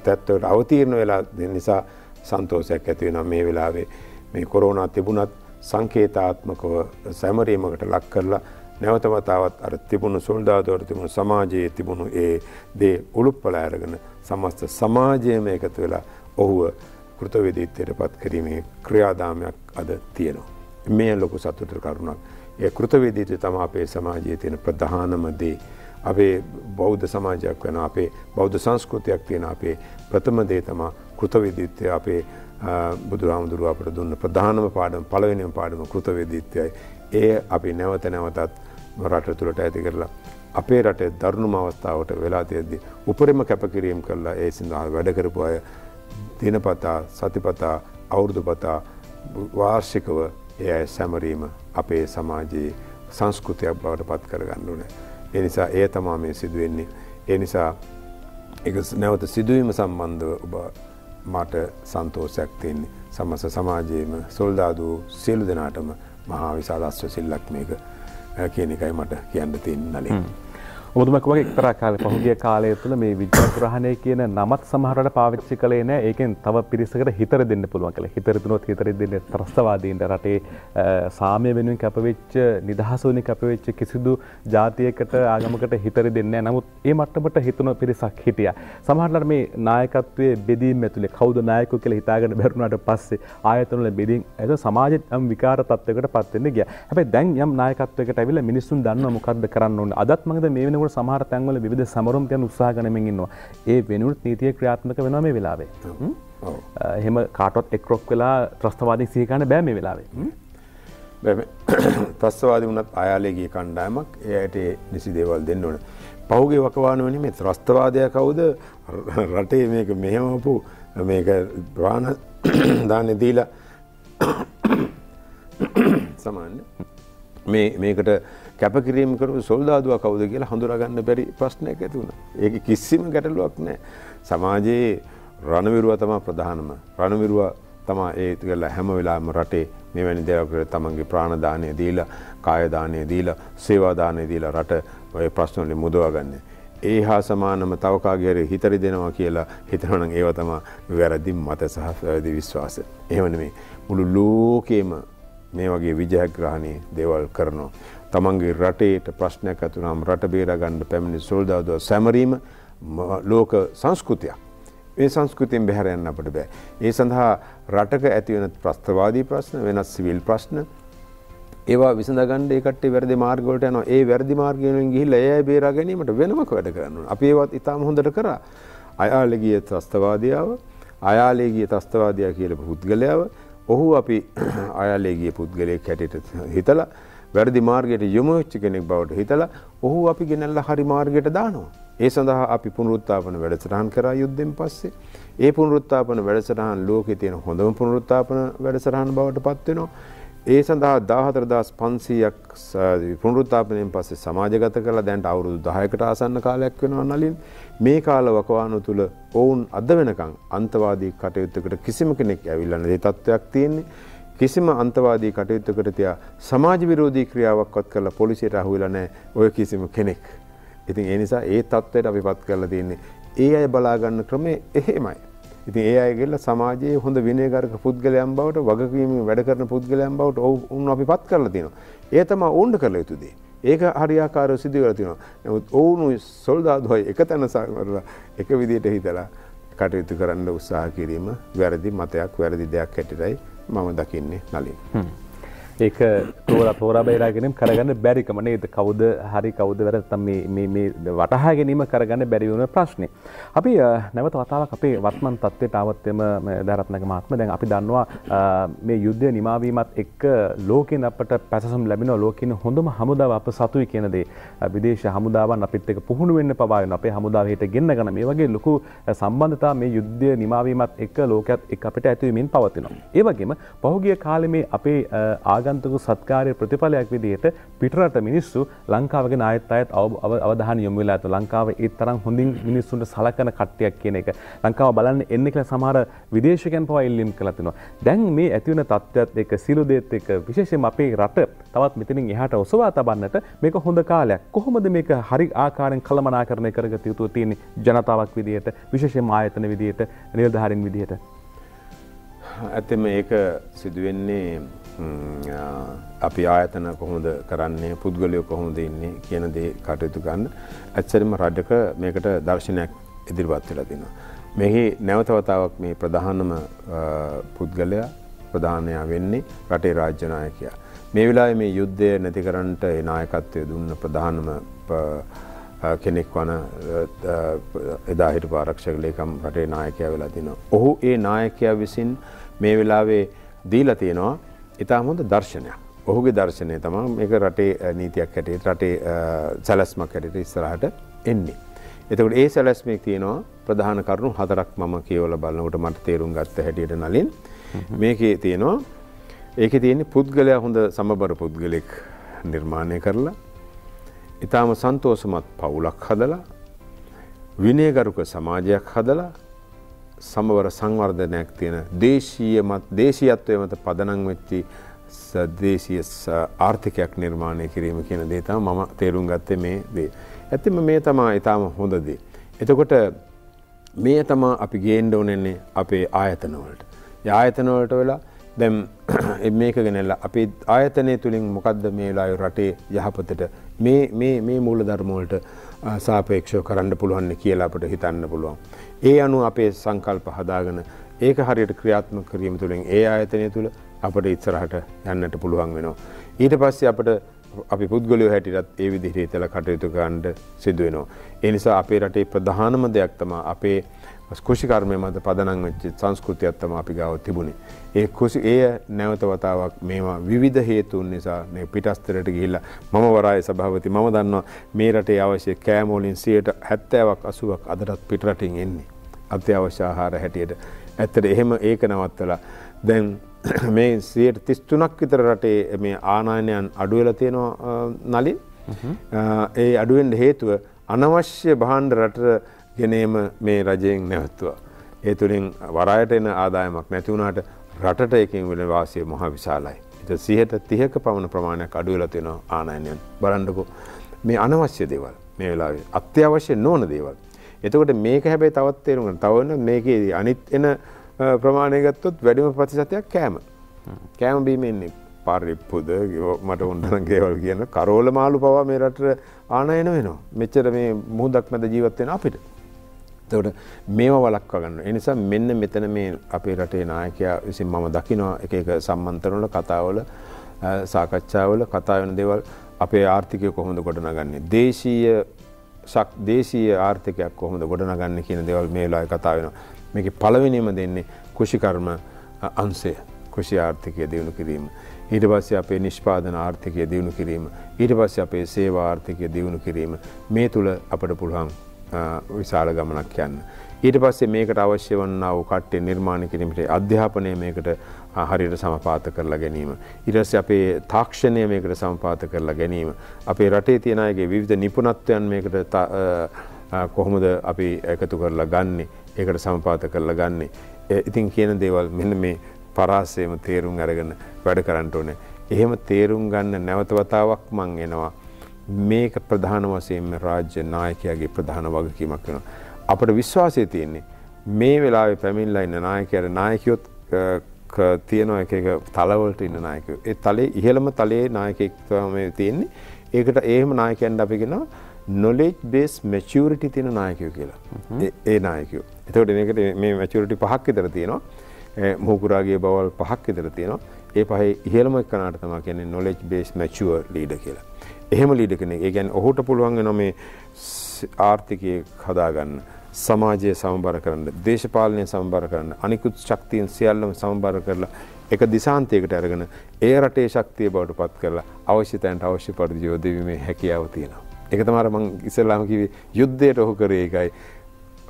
තැත්වට අවතීරණ වෙලා නිසා සන්තෝසයක් ඇතිවෙන මේ වෙලාවේ මේ කොරෝනා තිබුණත් සංකේතාත්මකව සැමරීමකට ලක් කරලා නැවතවතාවත් අර තිබුණු සොල්දාදවට තිබුණු සමාජයේ තිබුණු ඒ දේ උළුප්පල අරගෙන සමස්ත සමාජයම එකතු වෙලා ඔහුව කෘතවිදිත්වයට පත් කිරීමේ ක්‍රියාදාමයක් අද තියෙනවා. මේ ලොකු සතුට කරුණක්. ඒ කෘතවිදිත්වය තම අපේ සමාජයේ තියෙන ප්‍රධානම දේ. අපේ බෞද්ධ සමාජයක් වෙන අපේ බෞද්ධ සංස්කෘතියක් තියෙන අපේ ප්‍රථම දේ තමා කෘතවිදිත්වය අපේ බුදුරාමුදුරුව අපට දුන්න ප්‍රධානම පාඩම පළවෙනිම පාඩම කෘතවිදිත්වයයි. ඒ අපි නැවත නැවතත් රට තුළට ඇති කරලා අපේ රටේ දරුණුම අවස්ථාවට වෙලා තියෙද්දි උපරිම කැපකිරීම් කරලා ඒ සඳහා වැඩ කරපු අය දිනපතා සතිපතා අවුරුදුපතා වාර්ෂිකව ඒ අය සැමරීම අපේ සමාජයේ සංස්කෘතියක් බවට පත් කරගන්න ඕනේ. ඒ නිසා ඒ තමා මේ සිදුවෙන්නේ. ඒ නිසා එක නැවත සිදුවීම සම්බන්ධව ඔබ මට සන්තෝෂයක් තියෙන්නේ. සමස සමාජයේම සොල්දාදූ සියලු දෙනාටම මහා විශාල අස්වැසිල්ලක් මේක කියන එකයි මට කියන්න තියෙන නලින්. ඔබතුමක් වගේ එක්තරා කාලේ පහුගිය කාලය තුළ මේ විද්‍යාග්‍රහණය කියන නමත් සමහරට පාවිච්චි කළේ නෑ ඒකෙන් තව පිරිසකට හිතර දෙන්න පුළුවන් කියලා. හිතර දුනොත් හිතර දෙන්න ත්‍රස්තවාදීන්ට රටේ සාමය වෙනුවෙන් කැපවෙච්ච නිදහස වෙනුවෙන් කැපවෙච්ච කිසිදු ජාතියකට ආගමකට හිතර දෙන්නේ නැහැ. නමුත් ඒ මට්ටමට හිතුන පිරිසක් හිටියා. සමහරවිට මේ නායකත්වයේ බෙදීම් ඇතුලේ කවුද නායකයෝ කියලා හිතාගෙන බැරුණාට පස්සේ ආයතනවල බෙදීම් ඇත සමාජෙත් යම් විකාර තත්වයකට පත් වෙන්න ගියා. හැබැයි දැන් යම් නායකත්වයකට ඇවිල්ලා මිනිස්සුන් දන්නවා මොකද්ද කරන්න ඕනේ. අදත් මම මේ වෙනකොට වෙනකොට සමහර තැන්වල විවිධ සමරුම් යන උත්සාහ ගනිමින් ඉන්නවා. ඒ වෙනුත් නීතිය ක්‍රියාත්මක වෙනවා මේ වෙලාවේ. එහෙම කාටොත් එක්රොක් වෙලා ත්‍රස්තවාදී සිහිකරන්න බෑ මේ වෙලාවේ. *coughs* ත්‍රස්තවාදී වුණත් අයාලේගේ කණ්ඩායමක් එයට නිසි දේවල් දෙන්න ඕන. පහුගේ වකවාන වනි මේ ත්‍රස්තවාදය කවුද රටේ මේක මෙහෙමපු මේක ප්‍රාණ *coughs* දාන්න දීලා *coughs* සමාන්න මේකට කැපකිරීම කරු සොල්දාදුව කවුද කියලා හඳුරගන්න බැරි ප්‍රශ්නයක් ඇති වුණ. ඒක කිසිම ගැටලුවක් නෑ. සමාජයේ රණවිරුව තමා ප්‍රධානම. රණවිරුව තමා ඒ කරලා හැම වෙලාම රටේ මෙවැනි දෙයකට තමන්ගේ ප්‍රාණදානය දීලා කායදානය දීලා සේවාදානය දීලා රට ඔය ප්‍රශ්නවලින් මුදවාගන්නේ. ඒ හා සමානම තවකාගේර හිතරි දෙනවා කියලා හිතනවනම් ඒව තමා වැරදි මත සහ වැදි විශ්වාස. එහෙමන මේ මුළු ලෝකේම මේ වගේ විජයග්‍රහණය දේවල් කරනවා. තමන්ගේ රටේට ප්‍රශ්නයක් ඇතුනම් රට බේරගන්න පැමිණි සොල්දාදුව සැමරීම ලෝක සංස්කෘතියක්. ඒ සංස්කෘතියෙන් බැහැරයන්න අපට බෑ. ඒ සඳහා රටක ඇතිවන ප්‍රස්ථවාදී ප්‍රශ්න වෙනස් සිවිල් ප්‍රශ්න ඒවා විසඳගන්න ඒකට වැරදි මාර්ගවලට යනවා ඒ වැරදි මාර්ගයෙන් ගිහිල්ලා ඒ අය බේරා ගැනීමට වෙනමක වැඩ කරනවා. අපි ඒවත් ඉතාම හොඳට කරා. අයාලගිය ත්‍රස්තවාදියාව අයාලේගිය ත්‍රස්තවාදයා කියලපු පුද්ගලයාව ඔහු අපි අයාලේගිය පුද්ගලයෙක් හැටියට හිතලා වැරදි මාර්ගයට යොමුවෙච්ච කෙනෙක් බවට හිතලා ඔහු අපි ගෙනල්ල හරි මාර්ගයට දානවා. ඒ සඳහා අපි පුනරුත්තාපන වැඩසටහන් කරා යුද්ධෙන් පස්සේ ඒ පුනරුත්තාපන වැඩසටහන් ලෝකෙ තියෙන හොඳම පුනරුත්තාපන වැඩසටහන් බවට පත්වෙනවා. ඒ සඳහා දාහතර දස් පන්සීයක් පුනරුත්තාපනයෙන් පස්සේ සමාජගත කරලා දැන්ට අවුරුදු දහයකට ආසන්න කාලයක් වෙනවා නලින් මේ කාල වකවානු තුළ ඔවුන් අද වෙනකං අන්තවාදී කටයුත්තකට කිසිම කෙනෙක් ඇවිල්ලන්න දේ තත්ත්වයක් තියෙන්නේ කිසිම අන්තවාදී කටයුත්තකට තියා සමාජ විරෝධී ක්‍රියාවක්වත් කරලා පොලිසියට අහුවෙලා නැහැ ඔය කිසිම කෙනෙක්. ඉතින් ඒ නිසා ඒ තත්ත්වයට අපි පත් කරලා තියෙන්නේ ඒ අය බලා ගන්න ක්‍රමය එහෙමයි. ඉතින් ඒ අය ගිහලා සමාජයේ හොඳ විනයගරුක පුද්ගලයන් බවට වගකීම් වැඩ කරන පුද්ගලයන් බවට ඔවුන් අපි පත් කරලා තියෙනවා. ඒ තමයි ඕන්න කළ යුතු දේ. ඒක හරියාකාරව සිදු කරලා තියෙනවා. නමුත් ඔවුන් සොල්දාදුවයි එක තැන සමරලා එක විදිහට හිතලා කටයුතු කරන්න උත්සාහ කිරීම වැරදි මතයක් වැරදි දෙයක් හැටියටයි මම දකින්නේ නලින්. ඒක තෝර තෝරා බේරාගෙනම් කරගන්න බැරිකම නේද? කවුද හරි කවුද වැරද්දම් මේ මේ වටහා ගැනීම කරගන්න බැරි වුණ ප්‍රශ්නේ. අපි නැවත වතාවක් අපේ වර්තමාන තත්ත්වයට ආවත්ෙම දරත්නක මහත්ම දැන් අපි දන්නවා මේ යුද්ධය නිමාවීමත් එක්ක ලෝකෙන් අපට පැසසුම් ලැබෙනවා. ලෝකෙන හොඳම හමුදාව අප සතුයි කියන දේ. විදේශ හමුදාවන් අපිත් එක්ක පුහුණු වෙන්න පවා වෙනවා. අපේ හමුදාව හිට ගෙන්න ගන්න. මේ වගේ ලොකු සම්බන්ධතා මේ යුද්ධය නිමාවීමත් එක්ක ලෝකයක් එක්ක අපිට ඇතිවීමෙන් පවතිනවා. ඒ වගේම පහුගිය කාලේ මේ අපේ ආගන්තුක සත්කාරය ප්‍රතිඵලයක් විදිහට පිටරට මිනිස්සු ලංකාවගේ නායත් අයත් අවධාන යොමු වෙලා ඇත ලංකාව ඒ තරම් හොඳින් මිනිස්සුන්ට සලකන කට්ටියක් කියන එක ලංකාව බලන්න එන්න කියලා සමහර විදේශකයන් පවා ඉල්ලීම් කළා තිනවා. දැන් මේ ඇතිවන තත්ත්වයක් එක්ක සිළු දේත් එක්ක විශේෂයෙන්ම අපේ රට තවත් මෙතනින් එහාට ඔසවා තබන්නට මේක හොඳ කාලයක්. කොහොමද මේක හරි ආකාරයෙන් කළමනාකරණය කරගත යුතුව තියෙන්නේ ජනතාවක් විදිහට විශේෂයෙන්ම ආයතන විදිහට නිලධාරීන් විදිහට? ඇත්තම ඒක සිදුවෙන්නේ අපි ආයතන කොහොමද කරන්නේ පුද්ගලයෝ කොහොමද ඉන්නේ කියන දේ කටයුතු ගන්න ඇත්සරිම රජක මේකට දර්ශනයක් ඉදිරිපත් වෙලා තිනවා. මෙහි නැවතවතාවක් මේ ප්‍රධානම පුද්ගලයා ප්‍රධානයා වෙන්නේ රටේ රාජ්‍යනායකයා. මේ වෙලාවේ මේ යුද්ධය නැති කරන්නට ඒ නායකත්වය දුන්න ප්‍රධානම කෙනෙක් වන එදා හිටපු ආරක්ෂක ලේකම් රටේ නායකයා වෙලා තිනවා. ඔහු ඒ නායකයා විසින් මේ වෙලාවේ දීලා තියෙනවා ඉතාම හොඳ දර්ශනයක්. ඔහුගේ දර්ශනය තමා මේක රටේ නීතියක් හැටියට රටේ සැලැස්මක් හැටියට ඉස්සරහට එන්නේ. එතකොට ඒ සැලැස්මක් තියෙනවා ප්‍රධාන කරුණු හතරක් මම කියවල බලනකොට මට තේරුම් ගත්ත හැටියට නලින් මේකේ තියෙනවා ඒකේ තියෙන්නේ පුද්ගලයා හොඳ සමබර පුද්ගලෙක් නිර්මාණය කරලා ඊටාම සන්තෝෂමත් පවුලක් හදලා විනයගරුක සමාජයක් හදලා සමවර සංවර්ධනයක් තියෙන දේශීයමත් දේශීයත්වය මත පදනං වෙච්චි දේශීය ආර්ථිකයක් නිර්මාණය කිරීම කියන දේ තමයි මම තේරුම් ගත්තේ මේ දේ. ඇත්තම මේ තමයි ඊටාම හොඳ දේ. එතකොට මේ තමයි අපි ගේන්න ඕනෙන්නේ අපේ ආයතන වලට. ඒ ආයතන වලට වෙලා දැන් *clears throat* මේක ගෙනල්ලා අපේ ආයතනය තුලින් මොකද්ද මේ වෙලාවේ රටේ යහපතට මේ මේ මේ මූලධර්ම වලට සාපේක්ෂව කරන්න පුළුවන් කියලා අපිට හිතන්න පුළුවන්. ඒ අනුව අපේ සංකල්ප හදාගෙන ඒක හරියට ක්‍රියාත්මක කිරීම තුළින් ඒ ආයතනය තුළ අපට ඉස්සරහට යන්නට පුළුවන් වෙනවා. ඊට පස්සේ අපට අපි පුද්ගලයෝ හැටියටත් ඒ විදිහට හිතලා කටයුතු කරන්න සිදු වෙනවා. ඒ නිසා අපේ රටේ ප්‍රධානම දෙයක් තමයි අපේ කෘෂිකර්මය මත පදනම් වෙච්ච සංස්කෘතියක් තමයි අපි ගාව තිබුණේ. ඒ කුසි එය නැවත වතාවක් මේවා විවිධ හේතුන් නිසා මේ පිටස්තරයට ගිහිල්ලා මම වරාය සභාපති මම දන්නවා මේ රටේ අවශ්‍ය කෑම වලින් 70ක් 80ක් අදටත් පිටරටින් එන්නේ. අත්‍යවශ්‍ය ආහාර හැටියට. ඇත්තට එහෙම ඒක නවත්තලා දැන් *clears throat* මේ සියයට තිස්තුනක් විතර රටේ මේ ආනායනයන් අඩුවෙලා තියෙනවා නලින් ඒ අඩුවෙන්ට හේතුව අනවශ්‍ය බහන්්ඩ රටට ගෙනීම මේ රජයෙන් නැවත්තුවා. ඒ තුළින් වරායට එන ආදායමක් නැතිවුණට රටට එකින් වෙන වාසය මොහ විශාලයි. එත සිහට තිහක පමණ ප්‍රමාණයක් අඩුවෙලා තියෙනවා ආනායනයන් බලන්ඩකෝ මේ අනවශ්‍ය දේවල් මේ වෙලාවේ අත්‍යවශ්‍ය නොවන දේවල්. එතකොට මේක හැබැයි තවත් තේරුම් තවන්න මේකේ අනිත් එන ප්‍රමාණය ගත්තොත් වැඩිම ප්‍රතිශතයක් කෑම. කෑම බීම එන්නේ පරිප්පුද මට උන්ටන ගේවල් කියන කරෝල මාළු පවා මේ රටට ආනයන වෙනවා. මෙච්චර මේ මුහදක් මැද ජීවත් වෙන අපිට. එතකොට මේව වලක්වා ගන්න. ඒ නිසා මෙන්න මෙතන මේ අපේ රටේ නායකයා විසින් මම දකිනවා එක එක සම්මන්ත්‍රණ වල කතාවල සාකච්ඡාවල කතා වෙන දේවල් අපේ ආර්ථිකය කොහොමද ගොඩනගන්නේ. දේශීය ශක් දේශීය ආර්ථිකයක් කොහොමද ගොඩනගන්න කියන දේවල් මේ වෙලාවේ කතා වෙනවා. මේකේ පළවෙනිම දෙන්නේ කුෂිකර්ම අංශය. කුෂි ආර්ථිකය දියුණු කිරීම. ඊට පස්සේ අපේ නිෂ්පාදන ආර්ථිකය දියුණු කිරීම. ඊට පස්සේ අපේ සේවා ආර්ථිකය දියුණු කිරීම. මේ තුල අපට පුළුවන් විශාල ගමනක් යන්න. ඊට පස්සේ මේකට අවශ්‍ය වන්නා වූ කට්ටිය නිර්මාණය කිරීමට අධ්‍යාපනය මේකට හරියට සමපාත කරලා ගැනීම. ඊටස්සේ අපේ තාක්ෂණය මේකට සමපාත කරලා ගැනීම. අපේ රටේ තියෙන අයගේ විවිධ නිපුණත්වයන් මේකට කොහොමද අපි එකතු කරලා ගන්නේ ඒකට සමපාත කරලා ගන්නේ. ඉතින් කියන දේවල් මෙන්න මේ පරාසයම තේරුම් අරගෙන වැඩ කරන්නට ඕනේ. එහෙම තේරුම් ගන්න නැවත වතාවක් මං එනවා. මේක ප්‍රධාන වශයෙන්ම රාජ්‍ය නායකයාගේ ප්‍රධාන වගකීමක් වෙනවා. අපට විශ්වාසය තියෙන්නේ මේ වෙලාවේ පැමිණලා ඉන්න නායකයාට නායකයොත් තියෙනවා එක එක තලවලට ඉන්න නායකයෝ. ඒ තලයේ ඉහළම තලයේ නායකයෙක් තමයි තියෙන්නේ. ඒකට ඒම නායකයන්ට අපිගෙන නොලෙජ් බේස් මැචියරිටි තියෙන නායකයෝ කියලා ඒ නායකයෝ එතකොට මේකට මේ මැචියරිටි පහක් විතර තියෙනවා මුහුකුරාගේ බවල් පහක් විතර තියෙනවා ඒ පහේ ඉහළම එක්කනට තමයි කියන්නේ නොලෙජ් බේස් මැචුවර් ලීඩර් කියලා. එහෙම ලීඩර් කෙනෙක්. ඒ කියන්නේ ඔහුට පුළුවන් වෙනවා මේ ආර්ථිකය හදාගන්න, සමාජය සමබර කරන්න, දේශපාලනය සමබර කරන්න, අනිකුත් ශක්තියන් සියල්ලම සමබර කරලා එක දිසාන්තයකට අරගෙන ඒ රටේ ශක්තිය බවට පත් කරලා අවශ්‍ය තැනට අවශ්‍ය පරිදි යොදවීමේ හැකියාව තියෙනවා. ඒක තමයි මම ඉස්සෙල්ලාම කිව්වේ යුද්ධයට ඔහු කරේ ඒකයි.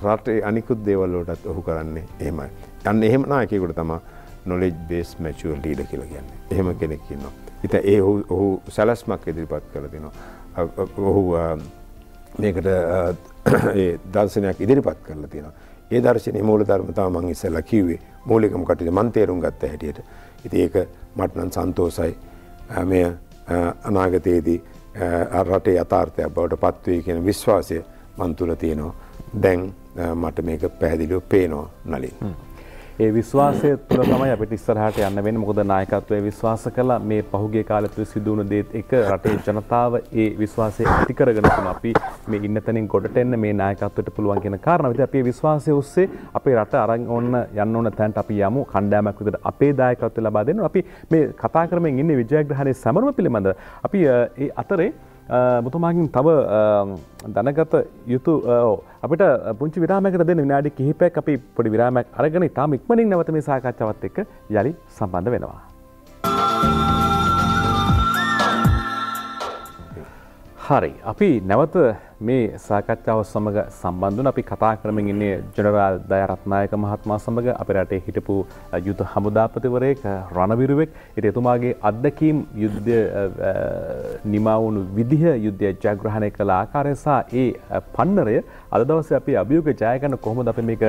රටේ අනිකුත් දේවල් වලටත් ඔහු කරන්නේ එහෙමයි. අන්න එහෙම නායකයෙකුට තමයි නොලෙජ් බේස් මැචුවල් ලීඩ කියලා කියන්නේ. එහෙම කෙනෙක් ඉන්නවා. ඉතින් ඒ ඔහු සැලැස්මක් ඉදිරිපත් කරලා තිනවා. ඔහු මේකට ඒ දර්ශනයක් ඉදිරිපත් කරලා තියෙනවා. ඒ දර්ශනයේ මූලධර්ම තමයි මම ඉස්සෙල්ලා කිව්වේ. මූලිකම කටයුතු මන් තේරුම් ගත්ත හැටියට. ඉතින් ඒක මට නම් සන්තෝසයි. මේ අනාගතයේදී රටේ යථාර්ථයක් බවට පත්වේ කියන විශ්වාසය මන් තුළ තියෙනවා. දැන් මට මේක පැහැදිලිව පේනවා නලින්. ඒ විශ්වාසය තුළ තමයි අපිට ඉස්සරහට යන්න වෙන්නේ. මොකද නායකත්වයේ විශ්වාස කළා මේ පහුගිය කාලය තුළ සිදු වුණු දේත් එක රටේ ජනතාව ඒ විශ්වාසය ඇති කරගෙන තුන අපි මේ ඉන්න තැනින් ගොඩට එන්න මේ නායකත්වයට පුළුවන් කියන කාරණාව. ඉතින් අපි විශ්වාසය ඔස්සේ අපේ රට අරන් ඔන්න යන්න ඕන තැනට අපි යමු. කණ්ඩායමක් විදිහට අපේ දායකත්වය ලබා දෙන්න. අපි මේ කතා කරමින් ඉන්නේ විජයග්‍රහණයේ සමරම පිළිබඳ. අපි ඒ අතරේ මුතුමාගින් තව දැනගත යුතු අපිට පුංචි විරාමයකට දෙන්න විනාඩි කිහිපයක් අපි පොඩි විරාමයක් අරගෙන ඉතාම ඉක්මනින් නැවත මේ සාකච්ඡාවත් එක්ක යලි සම්බන්ධ වෙනවා. හරි අපි නැවත මේ සාකච්ඡාව සමග සම්බන්ධන අපි කතා කරමින් ඉන්නේ ජනරාල් දයරත්නායක මහත්මා සමග අපේ රටේ හිටපු යුද හමුදාපතිවරයෙක් රණවිරුවෙක්. ඉතින් එතුමාගේ අත්දැකීම් යුද්ධ නිමා වුණු විදිහ යුද්ධය ජයග්‍රහණය කළ ආකාරය සහ ඒ පන්නරය අද දවසේ අපි අභියෝග ජය ගන්න කොහොමද අපි මේක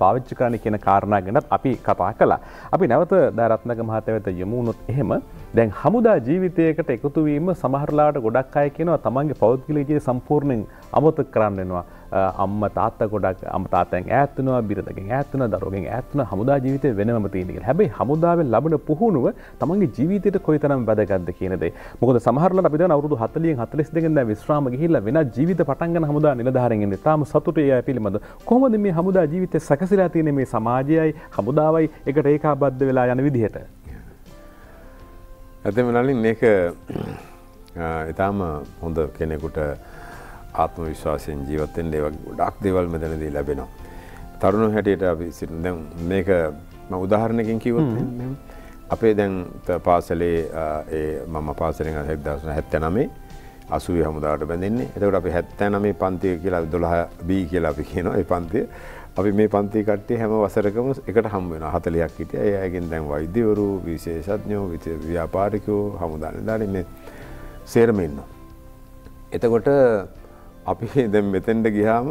පාවිච්චි කරන්නේ කියන කාරණා ගැනත් අපි කතා කළා. අපි නැවත දයරත්නායක මහත්තයා වෙත යමු වුණොත් එහෙම දැන් හමුදා ජීවිතයකට එකතු වීම සමහරලාට ගොඩක් අය කියනවා තමන්ගේ පෞද්ගලික ජීවිතය සම්පූර්ණයෙන් අමතක කරන්න වෙනවා. අම්ම තාත්ත ගොඩක් අම තාත්තෙන් ඈත්වෙනවා බිරදකින් ඈත්වන දරුවගෙන් ඇත්වන හමුදා ජීවිතය වෙනම තියෙනක හැබැයි හමුදාවෙන් ලබන පුහුණුව තමන්ගේ ජීවිතයට කොයිතරම් වැදගත්ද කියනද මොකද සමහරල අපිට අවුදු හතලියෙන් හතලෙස් දෙකෙන් විශ්‍රාම ගහිල්ල වෙන ජීවිත පටන්ගන හමුදා නිලධාරගෙන් තාම සතුටය පිළිබඳ. කොහොමද මේ හමුදා ජීවිතය සැකසිලා තියෙන මේ සමාජයයි හමුදාවයි එකට ඒකා බද්ධ වෙලා යන විදිහට? ඇතම නලින් ඒක ඉතාම හොඳ කෙනෙකුට ආත්ම විශ්වාසයෙන් ජීවත්තෙන් ඒව ගොඩක් දෙවල් මෙතනදී ලැබෙනවා. තරුණු හැටියට අපි සිට දැන් මේක උදාහරණකින් කිවොත් අපේ දැන් පාසලේ මම පාසලෙන් හැක්දසන හැත්ත නමේ අසුවි හමුදාට බැඳන්නේ. එතකට අපි හැත්තෑ නමේ පන්තිය කියලා දොළහ බී කියලා අපි කියනවා ඒ පන්තිය. අපි මේ පන්ති කට්ටේ හැම වසරකම එකට හම් වෙන හතලයක් හිටිය. ඒයගෙන් දැන් වෛද්‍යවරු විශේෂඥෝ ව්‍යාපාරිකෝ හමුදාන දාන මේ සේරම ඉන්න. එතකොට අපි *laughs* දැ මෙතෙන්ට ගිහාම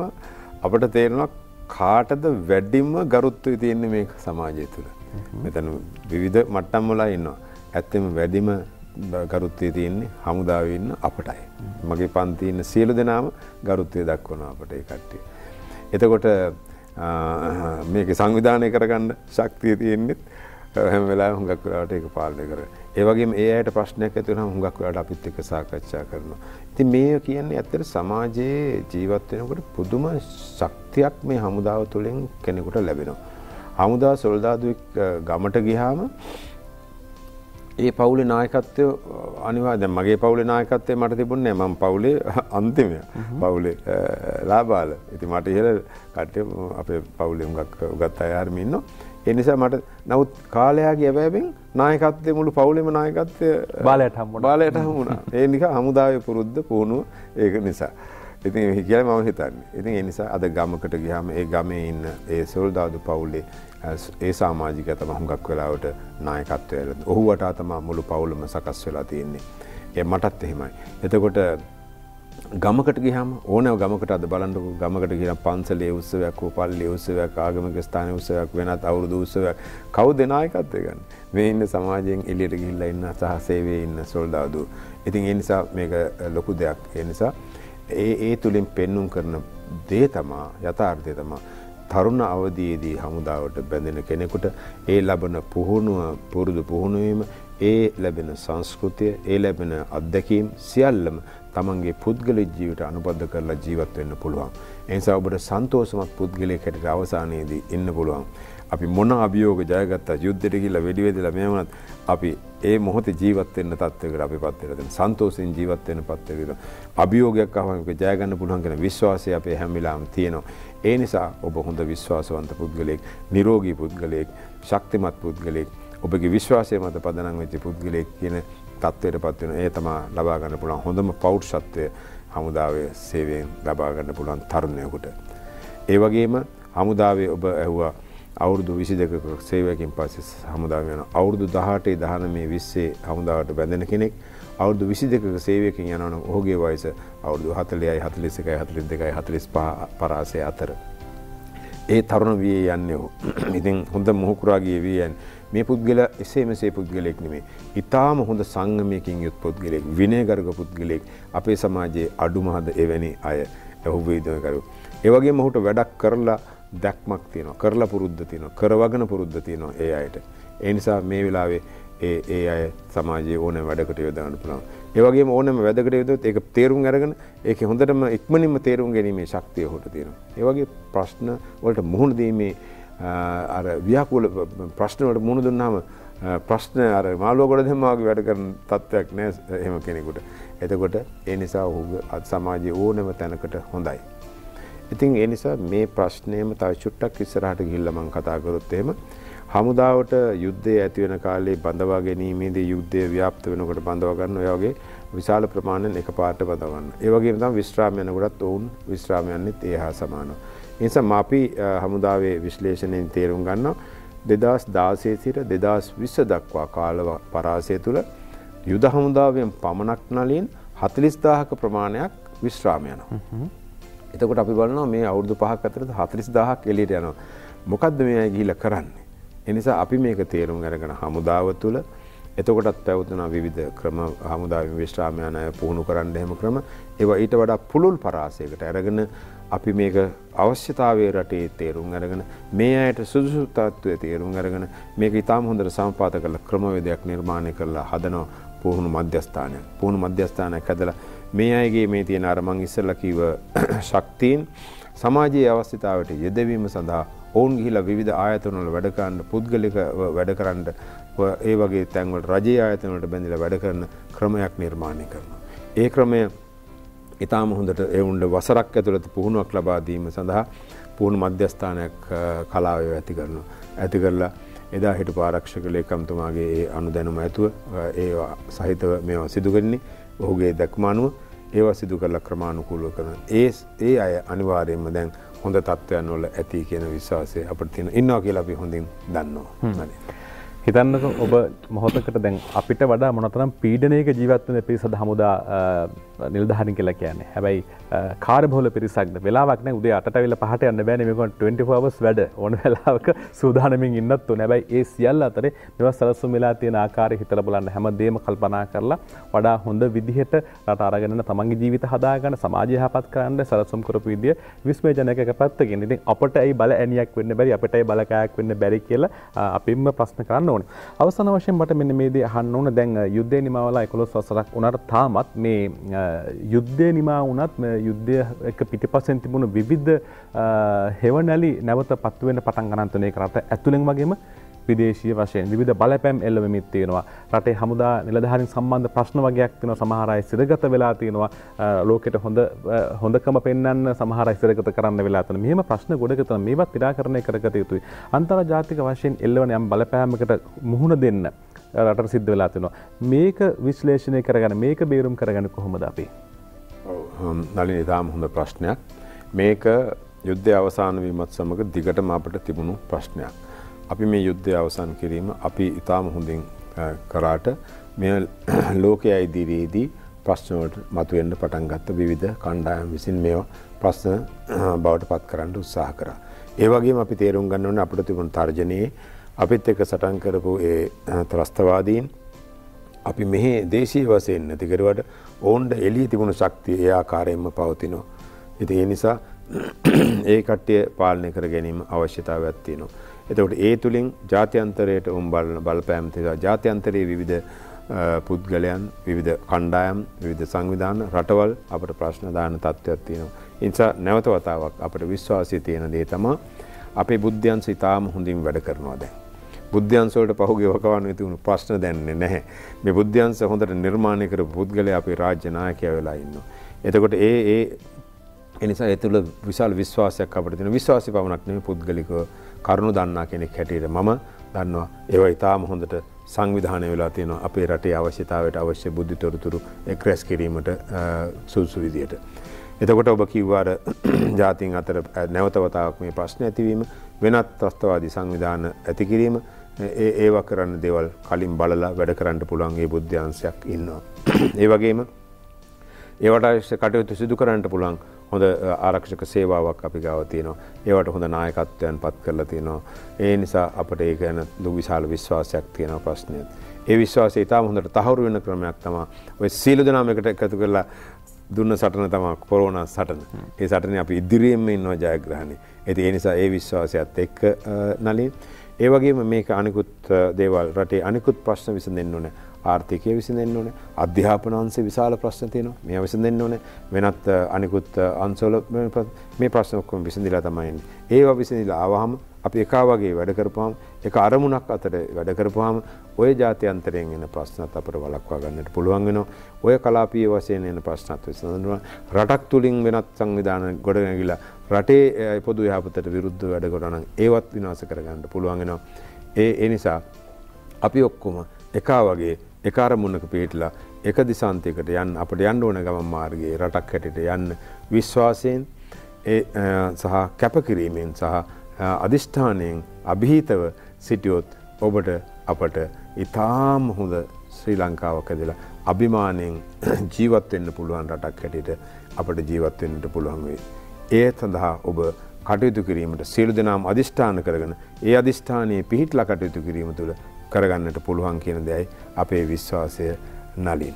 අපට තේරෙනවා කාටද වැඩිම්ම ගරුත්වය තියෙන්නේ මේ සමාජය තුළ. මෙතන විවිධ මට්ටම්මලා ඉන්නවා. ඇත්තම වැඩිම ගරුත්වය තියෙන්නේ හමුදාවන්න අපටයි. මගේ පන්තින්න සියලු දෙනාම ගරුත්වය දක්වන අපට කට්ටිය. එතකොට මේක සංවිධානය කරගන්න ශක්තිය තියෙන්නෙත් හැම වෙලා හුඟක් වෙලාට ඒක පාලනය කර. ඒවගේ ඒ අයට ප්‍රශ්නයක් ඇතිවන හුඟක් වෙලාට අපිත් එක සාකච්ඡා කරනවා. ඉතින් මේ කියන්නේ ඇත්තට සමාජයේ ජීවත් වෙනකොට පුදුම ශක්තියක් මේ හමුදාව තුළින් කෙනෙකුට ලැබෙනවා. හමුදා සොල්දාදුවෙක් ගමට ගිහාම ඒ පවුලේ නායකත්වය අනිවා දැන් මගේ පවුලේ නායකත්වය මට තිබුණේ මම පවුලේ *laughs* අන්තිමය පවුලේ ලාබාල. ඉතින් මට ඉහළ කට්ටිය අපේ පවුලේ උගක් උගත් අය ආර්මි ඉන්නවා. ඒ නිසා මට නමුත් කාලයාගේ ඇබෑබෙන් නායකත්වය මුළු පවුලෙම නායකත්වය බාලයට හම බාලයට හමුණා ඒ නික හමුදාව පුරුද්ධ පුහුණුව ඒක නිසා. ඉතින් කියල මම හිතන්නේ ඉතින් එනිසා අද ගමකට ගිහම ඒ ගමේ ඉන්න ඒ සොල්දාදු පවුල්ලේ ඒ සාමාජික තම හුඟක් වෙලාවට නායකත්වය ඔහු වටා තමා මුළු පවුලම සකස් වෙලා තියෙන්නේ. ඒ මටත් එහෙමයි. එතකොට ගමකට ගහම ඕනව ගමකට අද බලන්නකු ගමකට කියන පන්සලේ උත්සවයක් හෝ පල්ලි උත්සවයක් ආගමක ස්ථාන උත්සවයක් වෙනත් අවුරුදු උත්සවයක්. කවු දෙනායකත්වය ගන්න? මේ ඉන්න සමාජයෙන් එලියට ගිහිල්ල ඉන්න සහ සේවේ ඉන්න සොල්දාදු. ඉතින් ඒ නිසා මේක ලොකු දෙයක්. ඒ නිසා ඒ ඒ තුළින් පෙන්නුම් කරන දේ තමා යථාර්ථය තමා තරුණ අවදයේදී හමුදාවට බැඳෙන කෙනෙකුට ඒ ලබන පුහුණුව පුරුදු පුහුණුවීම ඒ ලැබෙන සංස්කෘතිය ඒ ලැබෙන අත්දැකීම් සියල්ලම තමන්ගේ පුද්ගල ජීවිට අනුබද්ධ කරලා ජීවත් වෙන්න පුළුවන්. එනිසා ඔබට සන්තෝෂමත් පුද්ගලයෙක් හැටියට අවසානයේදී ඉන්න පුළුවන්. අපි මොන අභියෝග ජයගත්තා යුද්ධෙට ගිහිල්ලා වෙඩි වෙදලා මේ වුණත් අපි ඒ මොහොතේ ජීවත් වෙන්න තත්ත්වයකට අපි පත් වෙලා දැන් සන්තෝෂයෙන් ජීවත් වෙන්න පත් වෙලා අභියෝගයක් ආවම ඒක ජය ගන්න පුළුවන් කියන විශ්වාසය අපේ හැම වෙලාවෙම තියෙනවා. ඒ නිසා ඔබ හොඳ විශ්වාසවන්ත පුද්ගලයෙක්, නිරෝගී පුද්ගලයෙක්, ශක්තිමත් පුද්ගලයෙක්, ඔබගේ විශ්වාසය මත පදනම් වෙච්ච පුද්ගලයෙක් කියන තත්ත්වයට පත් වෙන ඒ තමයි ලබා ගන්න පුළුවන් හොඳම පෞරුෂත්වය හමුදාවේ සේවයෙන් ලබා ගන්න පුළුවන් තරුණයෙකුට. ඒ වගේම හමුදාවේ ඔබ ඇහුවා අවුරුදු විසි දෙකක සේවයකින් පස්සේ හමුදාව යන අවුරුදු දහටේ දහන මේ විස්සේ හමුදාවට බැඳෙන කෙනෙක් අවුරුදු විසි දෙකක සේවයකින් යනවන ඔහුගේ වයස අවුරුදු හතලයයි හතලිසිකයි හතලිස් දෙකයි හතලිස් පරාසය අතර. ඒ තරුණ විය යන්නේ ඔහු. ඉතින් හොඳ මුහුකුරාගේ වියන් මේ පුද්ගල එසේ මෙසේ පුද්ගලෙක් නෙමේ. ඉතාම හොඳ සංගමයකින් යුත් පුද්ගලෙක් විනයගර්ග පුද්ගලෙක් අපේ සමාජයේ අඩුමහද එවැනි අය ඇහු වේදනකරු. ඒවගේ මොහුට වැඩක් කරලා දැක්මක් තියෙනවා කරලා පුරුද්ධ තියෙනවා කරවගෙන පුරුද්ධ තියෙනවා ඒ අයට. ඒ නිසා මේ වෙලාවේ ඒ ඒ අය සමාජයේ ඕනෑම වැඩකට යොදන්න පුළුවන්. ඒ වගේම ඕනෑම වැඩකට යොදවොත් ඒක තේරුම් අරගෙන ඒක හොඳටම ඉක්මනින්ම තේරුම් ගැනීමේ ශක්තිය ඔහුට තියෙනවා. ඒ වගේ ප්‍රශ්න වලට මුහුණ දීමේ අර ව්‍යාකූල ප්‍රශ්න වලට මුහුණ දුන්නාම ප්‍රශ්න අර මාළුව ගොඩ දෙම වගේ වැඩ කරන තත්ත්වයක් නෑ එහෙම කෙනෙකුට. එතකොට ඒ නිසා ඔහු සමාජයේ ඕනෑම තැනකට හොඳයි. ඉතින් ඒ නිසා මේ ප්‍රශ්නයම තව චුට්ටක් ඉස්සරහට ගිහිල්ලා මම කතා කරොත් එහෙම හමුදාවට යුද්ධය ඇති වෙන කාලේ බඳවා ගැනීමේදී යුද්ධය ව්‍යාප්ත වෙනකොට බඳවා ගන්න ඔය වගේ විශාල ප්‍රමාණයෙන් එකපාරට බඳව ගන්න. ඒ වගේම තමයි විශ්‍රාම යනකොටත් ඔවුන් විශ්‍රාම යන්නෙත් ඒ හා සමානව. ඒ නිසා අපි හමුදාවේ විශ්ලේෂණයෙන් තේරුම් ගන්නවා 2016 සිට 2020 දක්වා කාල පරාසය තුළ යුද හමුදාවෙන් පමණක් නලින් 40000ක ප්‍රමාණයක් විශ්‍රාම යනවා. එතකොට අපි බලනවා මේ අවුරුදු පහක් අතරද 40000ක් එළියට යනවා. මොකද්ද මේ අය ගිහිල්ලා කරන්නේ? ඒ නිසා අපි මේක තේරුම් අරගෙන හමුදාව තුළ එතකොටත් පැවතුනා විවිධ ක්‍රම හමුදාවේ විශ්‍රාමයන් අය පුහුණු කරන්න එහෙම ක්‍රම ඒවා ඊට වඩා පුළුල් පරාසයකට අරගෙන අපි මේක අවශ්‍යතාවයේ රටේ තේරුම් අරගෙන මේ අයට සුදුසු තත්ත්වයේ තේරුම් අරගෙන මේක ඉතාම හොඳට සමපාත කරලා ක්‍රමවේදයක් නිර්මාණය කරලා හදනවා පුහුණු මධ්‍යස්ථානයක්. පුහුණු මධ්‍යස්ථානයක් හැදලා මේ අයගේ මේ තියෙන අර මං ඉස්සෙල්ලා කිව්ව *coughs* ශක්තියින් සමාජයේ අවශ්‍යතාවට යෙදවීම සඳහා ඔවුන් ගිහිලා විවිධ ආයතනවල වැඩ කරන්න පුද්ගලික වැඩ කරන්න ඒ වගේ තැන්වල රජයේ ආයතනවලට බැඳිලා වැඩ කරන ක්‍රමයක් නිර්මාණය කරනවා. ඒ ක්‍රමය ඊටාම හොඳට ඒ උන්ට වසරක් ඇතුළත පුහුණුවක් ලබා දීම සඳහා පුහුණු මධ්‍යස්ථානයක් කලාවේ ඇති කරනවා. ඇති කරලා එදා හිටපු ආරක්ෂක ලේකම්තුමාගේ ඒ අනුදැනුම ඇතුව ඒ සහිතව මේවා සිදු කරන්නේ ඔහුගේ දැක්ම අනුව ඒවා සිදු කරලා ක්‍රමානුකූලව කරන ඒ ඒ අය අනිවාර්යයෙන්ම දැන් හොඳ තත්ත්වයන් වල ඇති කියන විශ්වාසය අපිට තියෙන ඉන්නවා කියලා අපි හොඳින් දන්නවා. හිතන්නක ඔබ මොහොතකට දැන් අපිට වඩා මොනතරම් පීඩනයක ජීවත්වන පිරිසද හමුදා නිල්ධහරින් කියලා කියන්නේ. හැබැයි කාරබෝල පිරිසක්ද? වෙලාවක්න උදේ අටවිල පහට යන්න බෑන. මේක 24වස් වැඩ. ඕන වෙලාවක සූදානමින් ඉන්නත් නැබයි ඒ සියල් අතරේ මෙව සලසුම් වෙලා තියෙන ආකාරය හිතල බලන්න. හැම දේම කල්පනා කරලා වඩා හොඳ විදිහට රට අරගෙන තමන්ගේ ජීවිත හදාගන්න සමාජය හපත් කරන්න සලසුම් කරපු විදිය විස්මේ ජනක පැත්තගෙන ඉතින් අපට ඇයි බල ඇනියක් වෙන්න බැරි අපටයි බලකයක් වෙන්න බැරි කියලා අපිම ප්‍රශ්න කරන්න ඕන. අවසන වශයෙන් මට මෙන්න මේදී අහන්න ඕන. දැන් යුද්ධය නිමවලා 11 වසරක් උනට තාමත් මේ යුද්ධය නිමා වුණත් යුද්ධය එක පිටිපස්සෙන් තිබුණු විවිධ හෙවනැලි නැවත පත්වෙන පටන් ගනන්තනය කරට ඇතුළෙන් වගේම විදේශීය වශයෙන් විධ බලපැම් එල්ලවෙමිත් තියෙනවා. රටේ හමුදා නිලධහරින් සම්බන්ධ ප්‍රශ්න වගේයක් තින සමහරයි සිරගත වෙලා තියෙනවා. ලෝකෙට හොඳ හොඳකම පෙන්න්න සමහර සිරගත කරන්න වෙලාතන මෙම ප්‍රශ්න ගොඩකතන මේවත් තිරාකරණය කරගත යුතුයි. අන්තර ජාතික වශයෙන් එල්ලවන යම් බලපෑමකට මුහුණ දෙන්න රට සිද්ධ වෙලා තිනවා මේක විශ්ලේෂණය කරගන මේක බේරුම් කරගන්න කොහොමද අපි නලින් ඉතාම හොඳ ප්‍රශ්නයක් මේක යුද්ධ අවසාන වීමත් සමඟ දිගටම අපට තිබුණු ප්‍රශ්නයක්. අපි මේ යුද්ධය අවසන් කිරීම අපි ඉතාම හොඳින් කරාට මෙ *clears throat* ලෝකය ඉදිරියේදී ප්‍රශ්නවලට මතුවෙන්ට පටන් ගත්ත විවිධ කණ්ඩායම් විසින් මේ ප්‍රශ්න බවට පත් කරන්න උත්සාහ කර. ඒවගේ අපි තේරුම් ගන්නවන අපට තිබුණ තර්ජනයේ අපිත් එක සටන් කරපු ඒ ත්‍රස්තවාදීන් අපි මෙහි දේශී වසයෙන් නැතිකරුවට ඔවුන්ට එලිය තිබුණු ශක්තිය ඒ ආකාරයෙන්ම පවතිනවා. ඉති ඒ නිසා ඒ කට්ටිය පාලනය කර ගැනීම අවශ්‍යතාව ඇත්තිනවා. එතකොට ඒ තුළින් ජාත්‍යන්තරයට උම් බලන බලපෑම් තිවා ජාත්‍යන්තරයේ විවිධ පුද්ගලයන් විවිධ කණ්ඩායම් විවිධ සංවිධාන රටවල් අපට ප්‍රශ්න දාන තත්ත්වයක් තියෙනවා. ඉනිසා නැවත වතාවක් අපට විශ්වාසය තියෙන දේ තමා අපේ බුද්ධ්‍යන්ස ඉතාම හොඳින් වැඩ කරනවා දැන්. බුද්ධ්‍යන්සෝට පහුගේ වකවන්න තිවුණු ප්‍රශ්න දැන්නේ නැහැ. මේ බුද්ධ්‍යන්ස හොඳට නිර්මාණය කර පුද්ගලය අපේ රාජ්‍ය නායකය වෙලා ඉන්නවා. එතකොට ඒ ඒ එනිසා ඇතුළ විශාල විශ්වාසයක් අපට තින විශ්වාසි පමණක් නෙමෙයි පුද්ගලිකව කරුණු දන්නා කෙනෙක් හැටියට මම දන්නවා ඒවා ඉතාම හොඳට සංවිධානය වෙලා තියෙනවා අපේ රටේ අවශ්‍යතාවට අවශ්‍ය බුද්ධි තොරතුරු එක් රැස් කිරීමට සුදුසු විදියට. එතකොට ඔබ කිව්වාර *clears throat* ජාතින් අතර නැවතවතාවක් මේ ප්‍රශ්න ඇතිවීම වෙනත් ත්‍රස්තවාදී සංවිධාන ඇති කිරීම ඒ ඒවා කරන්න දෙවල් කලින් බලලා වැඩ කරන්න පුළුවන් ඒ බුද්ධ්‍යන්සයක් ඉන්නවා. ඒ වගේම ඒවට අවශ්‍ය කටයුතු සිදු කරන්නට පුළුවන් හොඳ ආරක්ෂක සේවාවක් අපි ගාව තියෙනවා. ඒවට හොඳ නායකත්වයන් පත් කරලා තියෙනවා. ඒ නිසා අපට ඒ ගැන ලොකු විශාල විශ්වාසයක් තියෙනවා ප්‍රශ්නය. ඒ විශ්වාසය ඉතාම හොඳට තහවුරු වෙන ක්‍රමයක් තමයි ඔය සීල දෙනාම එකට එකතු කරලා දුන්න සටන තමා කොරෝනා සටන. ඒ සටන අපි ඉදිරියෙන්ම ඉන්නවා ජයග්‍රහණය. ඇති ඒ නිසා ඒ විශ්වාසයත් එක්ක නලින්. ඒ වගේම මේක අනිකුත් දේවල් රටේ අනිකුත් ප්‍රශ්න විසඳෙන්න ඕනේ. ආර්ථිකය විසිඳෙන්න ඕනේ. අධ්‍යාපන අංශේ විශාල ප්‍රශ්න තියෙනවා. මේවා විසඳෙන්න ඕනේ. වෙනත් අනිකුත් අංශවල මේ ප්‍රශ්න ඔක්කොම විසඳිලා තමයි එන්නේ. ඒවා විසඳිලා ආවහම අපි එකා වගේ වැඩ කරපුවාම එක අරමුණක් අතර වැඩ කරපුවාම ඔය ජාත්‍යන්තරයෙන් එන ප්‍රශ්නත් අපට වළක්වා ගන්නට පුළුවන් වෙනවා. ඔය කලාපීය වශයෙන් එන ප්‍රශ්නත් විසඳනවා. රටක් තුලින් වෙනත් සංවිධාන ගොඩනැගිලා රටේ පොදු යහපතට විරුද්ධව වැඩ කරනවා නම් ඒවත් විනාශ කරගන්න පුළුවන් වෙනවා. ඒ ඒ නිසා අපි ඔක්කොම එකා වගේ එකරමුණක පිහිටලා එක දිසාන්තයකට යන්න අපට යන්න ඕන ගමන් මාර්ගයේ රටක් හැටියට යන්න විශ්වාසයෙන් සහ කැපකිරීමෙන් සහ අධිෂ්ඨානයෙන් අභිහිතව සිටියොත් ඔබට අපට ඉතාම හොඳ ශ්‍රී ලංකාවක් ඇදලා අභිමානයෙන් *clears throat* ජීවත්වෙන්න පුළුවන් රටක් හැටියට අපට ජීවත්වෙන්නට පුළුවන් වේ. ඒ සඳහා ඔබ කටයුතු කිරීමට සියලු දෙනාම අධිෂ්ඨාන කරගෙන ඒ අධිෂ්ඨානයේ පිහිටලා කටයුතු කිරීම තුළ කරගන්නට පුළුවන් කියන දෙයයි අපේ විශ්වාසය නලින්.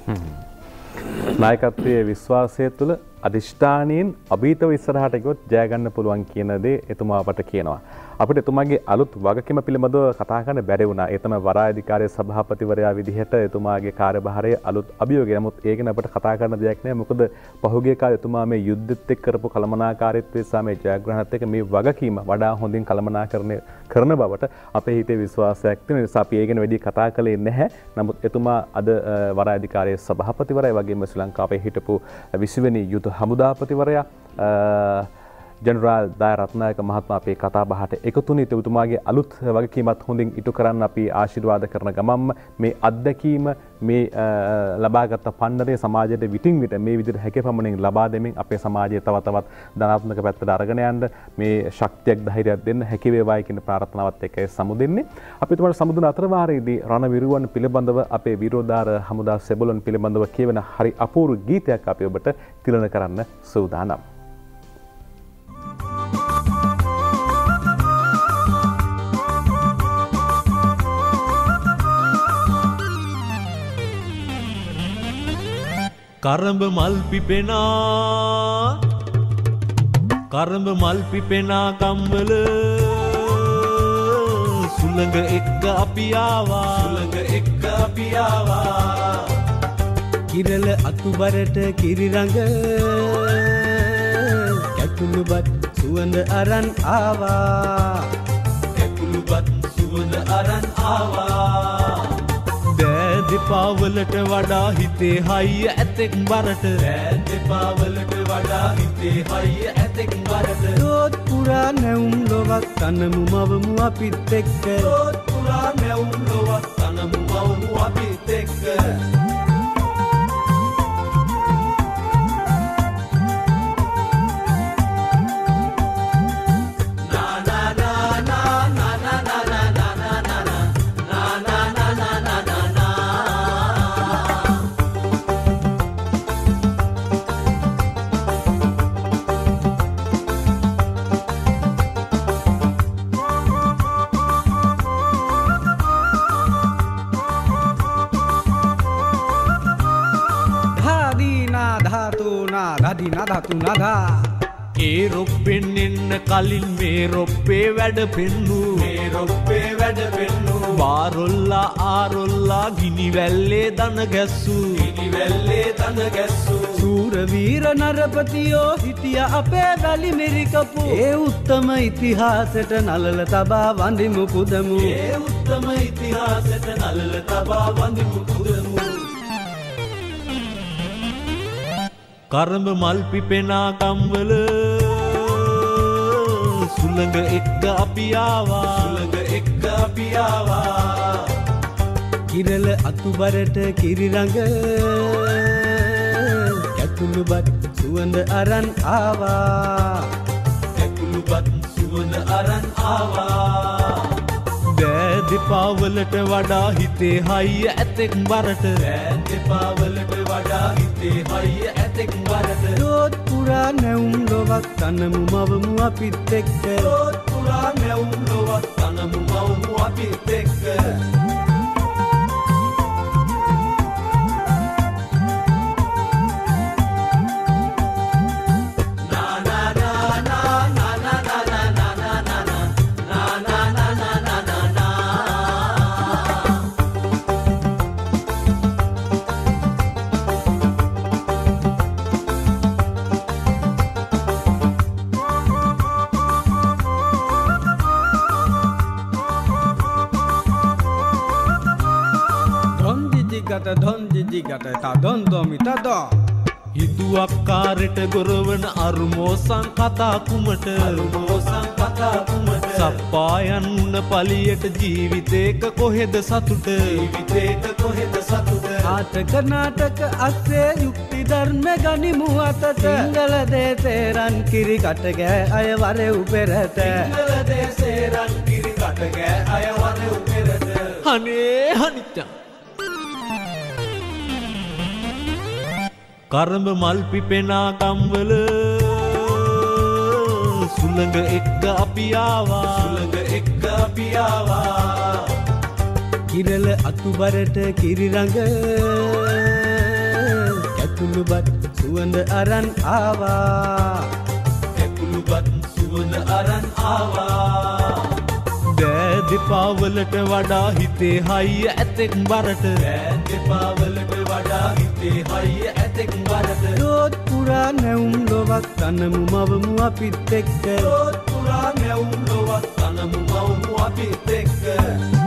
නායකත්වයේ විශ්වාසය තුළ අධිෂ්ඨානයෙන් අභීතව ඉස්සරහට ගොත් ජයගන්න පුළුවන් කියන දේ එතුමා අපට කියනවා. අපිට එතුමාගේ අලුත් වගකීම පිළිබඳව කතා කරන්න බැරි වුණා. ඒ තමයි වරායධිකාරිය සභාපතිවරයා විදිහට එතුමාගේ කාර්යභාරයේ අලුත් අභියෝගය. නමුත් ඒක ගැන අපිට කතා කරන්න දෙයක් නෑ. මොකද පහුගිය කාලේ එතුමා මේ යුද්ධෙත් එක්ක කරපු කළමනාකාරීත්වය සහ මේ ජයග්‍රහණත් එක්ක මේ වගකීම වඩා හොඳින් කළමනාකරණය කරන බවට අපේ හිතේ විශ්වාසයක් තියෙන නිසා අපි ඒ ගැන වැඩි කතා කළේ නැහැ. නමුත් එතුමා අද වරායධිකාරිය සභාපතිවරයා වගේම ශ්‍රී ලංකාවේ හිටපු 20 වෙනි යුද හමුදාපතිවරයා ජනරාල් දාය රත්නායක මහත්මා අපේ කතා බහට එකතුනි එතුමාගේ අලුත් වගකීමත් හොඳින් ඉටු කරන්න අපි ආශිර්වාද කරන ගමම්ම මේ අත්දැකීම මේ ලබාගත් පන්නරය සමාජයට විටින් විට මේ විදිහට හැකි පමණින් ලබා දෙමින් අපේ සමාජය තව තවත් ධනාත්මක පැත්තට අරගෙන යන්න මේ ශක්තියක් ධෛර්යයක් දෙන්න හැකි වේවායි කියන ප්‍රාර්ථනාවත් එක්කයි සමුදෙන්නේ. අපි තුමාට සමුදුන අතරවාරයේදී රණ විරුවන් පිළිබඳව අපේ විරෝධාර හමුදා සෙබලන් පිළිබඳව කියවෙන හරි අපූර්ව ගීතයක් අපි ඔබට තිලන කරන්න සූදානම්. කරඹ මල් පිපෙනා. කරඹ මල් පිපෙනා කම්බල සුළඟ එක්ක අපි ආවා. සුළඟ එක්ක අපි ආවා. කිරල අතුබරට කිරිරඟ. කැකුළුබත් සුවඳ අරන් ආවා. කැකුළුබත් සුවඳ අරන් ආවා දෙපාවලට වඩා හිතේ හයිය ඇතෙක් බරට. දෙපාවලට වඩා හිතේ හයිය ඇතෙක් බරට. දෝත් පුරා නැවුම් ලොවක් තනමු මවමු අපිත් එක්ක. දෝත් පුරා නැවුම් ලොවක් තනමු මවමු අපිත් එක්ක ධාතු නදා ඒ රොප්පෙන් එන්න කලින් මේ රොප්පේ වැඩ පෙන්නූ. මේ යුරොප්පේ වැඩ පෙන්නු. බාරොල්ලා ආරොල්ලා ගිනිවැල්ලේ දන ගැස්සු. ගිනිවැල්ලේ දන ගැස්සු. සූරවීර නරපතියෝ හිටිය අපේ වැලි මිරිකපු ඒ උත්තම ඉතිහාසට නලල තබා වඳිමු පුදමු. ඒ උත්තම ඉතිහාසට නලල තබා වඳිමු පුදමු කරඹ මල් පිපෙනා කම්වල. සුළඟ එක්ක අපියාවා සුළඟ එක්ක අපියාවා කිරල අතුබරට කිරිරඟ ඇතුළුබත් සුවඳ අරන් ආවා. ඇතුළුබත් සුවඳ අරන් ආවා. දෑදෙපාවලට වඩා හිතේ හයිය ඇතෙක් බරට දෑදෙපාවලට වඩා හිතේ හයිය ඇතෙක් බරට රෝත් පුරා නැවුම් ලොවක් තනමු මවමු අපිත් එක්ක. රෝත් පුරා නැවුම් ලොවක් තනමු මවමු අපිත් එක්ක mi ta do හිතුවක්කාරට ගොරවන අරුමෝසං කතා කුමට? අරුමෝසං කතා කුමට? සප්පායන් උන පලියට ජීවිතේක කොහෙද සතුට? ජීවිතේක කොහෙද සතුට? ආටක නාටක අස්සේ යුක්ති ධර්ම ගනිමු අතට. සිංහල දේසේරන් කිරි කටගෑ අය වර උපෙරට සිංහල දේසේරන් කිරි කටගෑ අය වර උපෙරට හනේ හනිච්චා කරඹ මල් පිපෙනා කම්වල. සුළඟ එක්ක අපියාවා සුළඟ එක්ක අපියාවා කිරල අතුබරට කිරිරඟ ඇතුළුබත් සුවඳ අරන් ආවා. ඇතුළුබත් සුවඳ අරන් ආවා. දෑදෙපාවලට වඩා හිතේ හයිය ඇතෙක් බරට. දෑදෙපාවලට වඩා හිතේ හයිය ඇතෙක් බරට රෝත් පුරා නැවුම් ලොවක් තනමු මවමු අපිත් එක්ක. රෝත් පුරා නැවුම් ලොවක් තනමු මවමු අපිත් එක්ක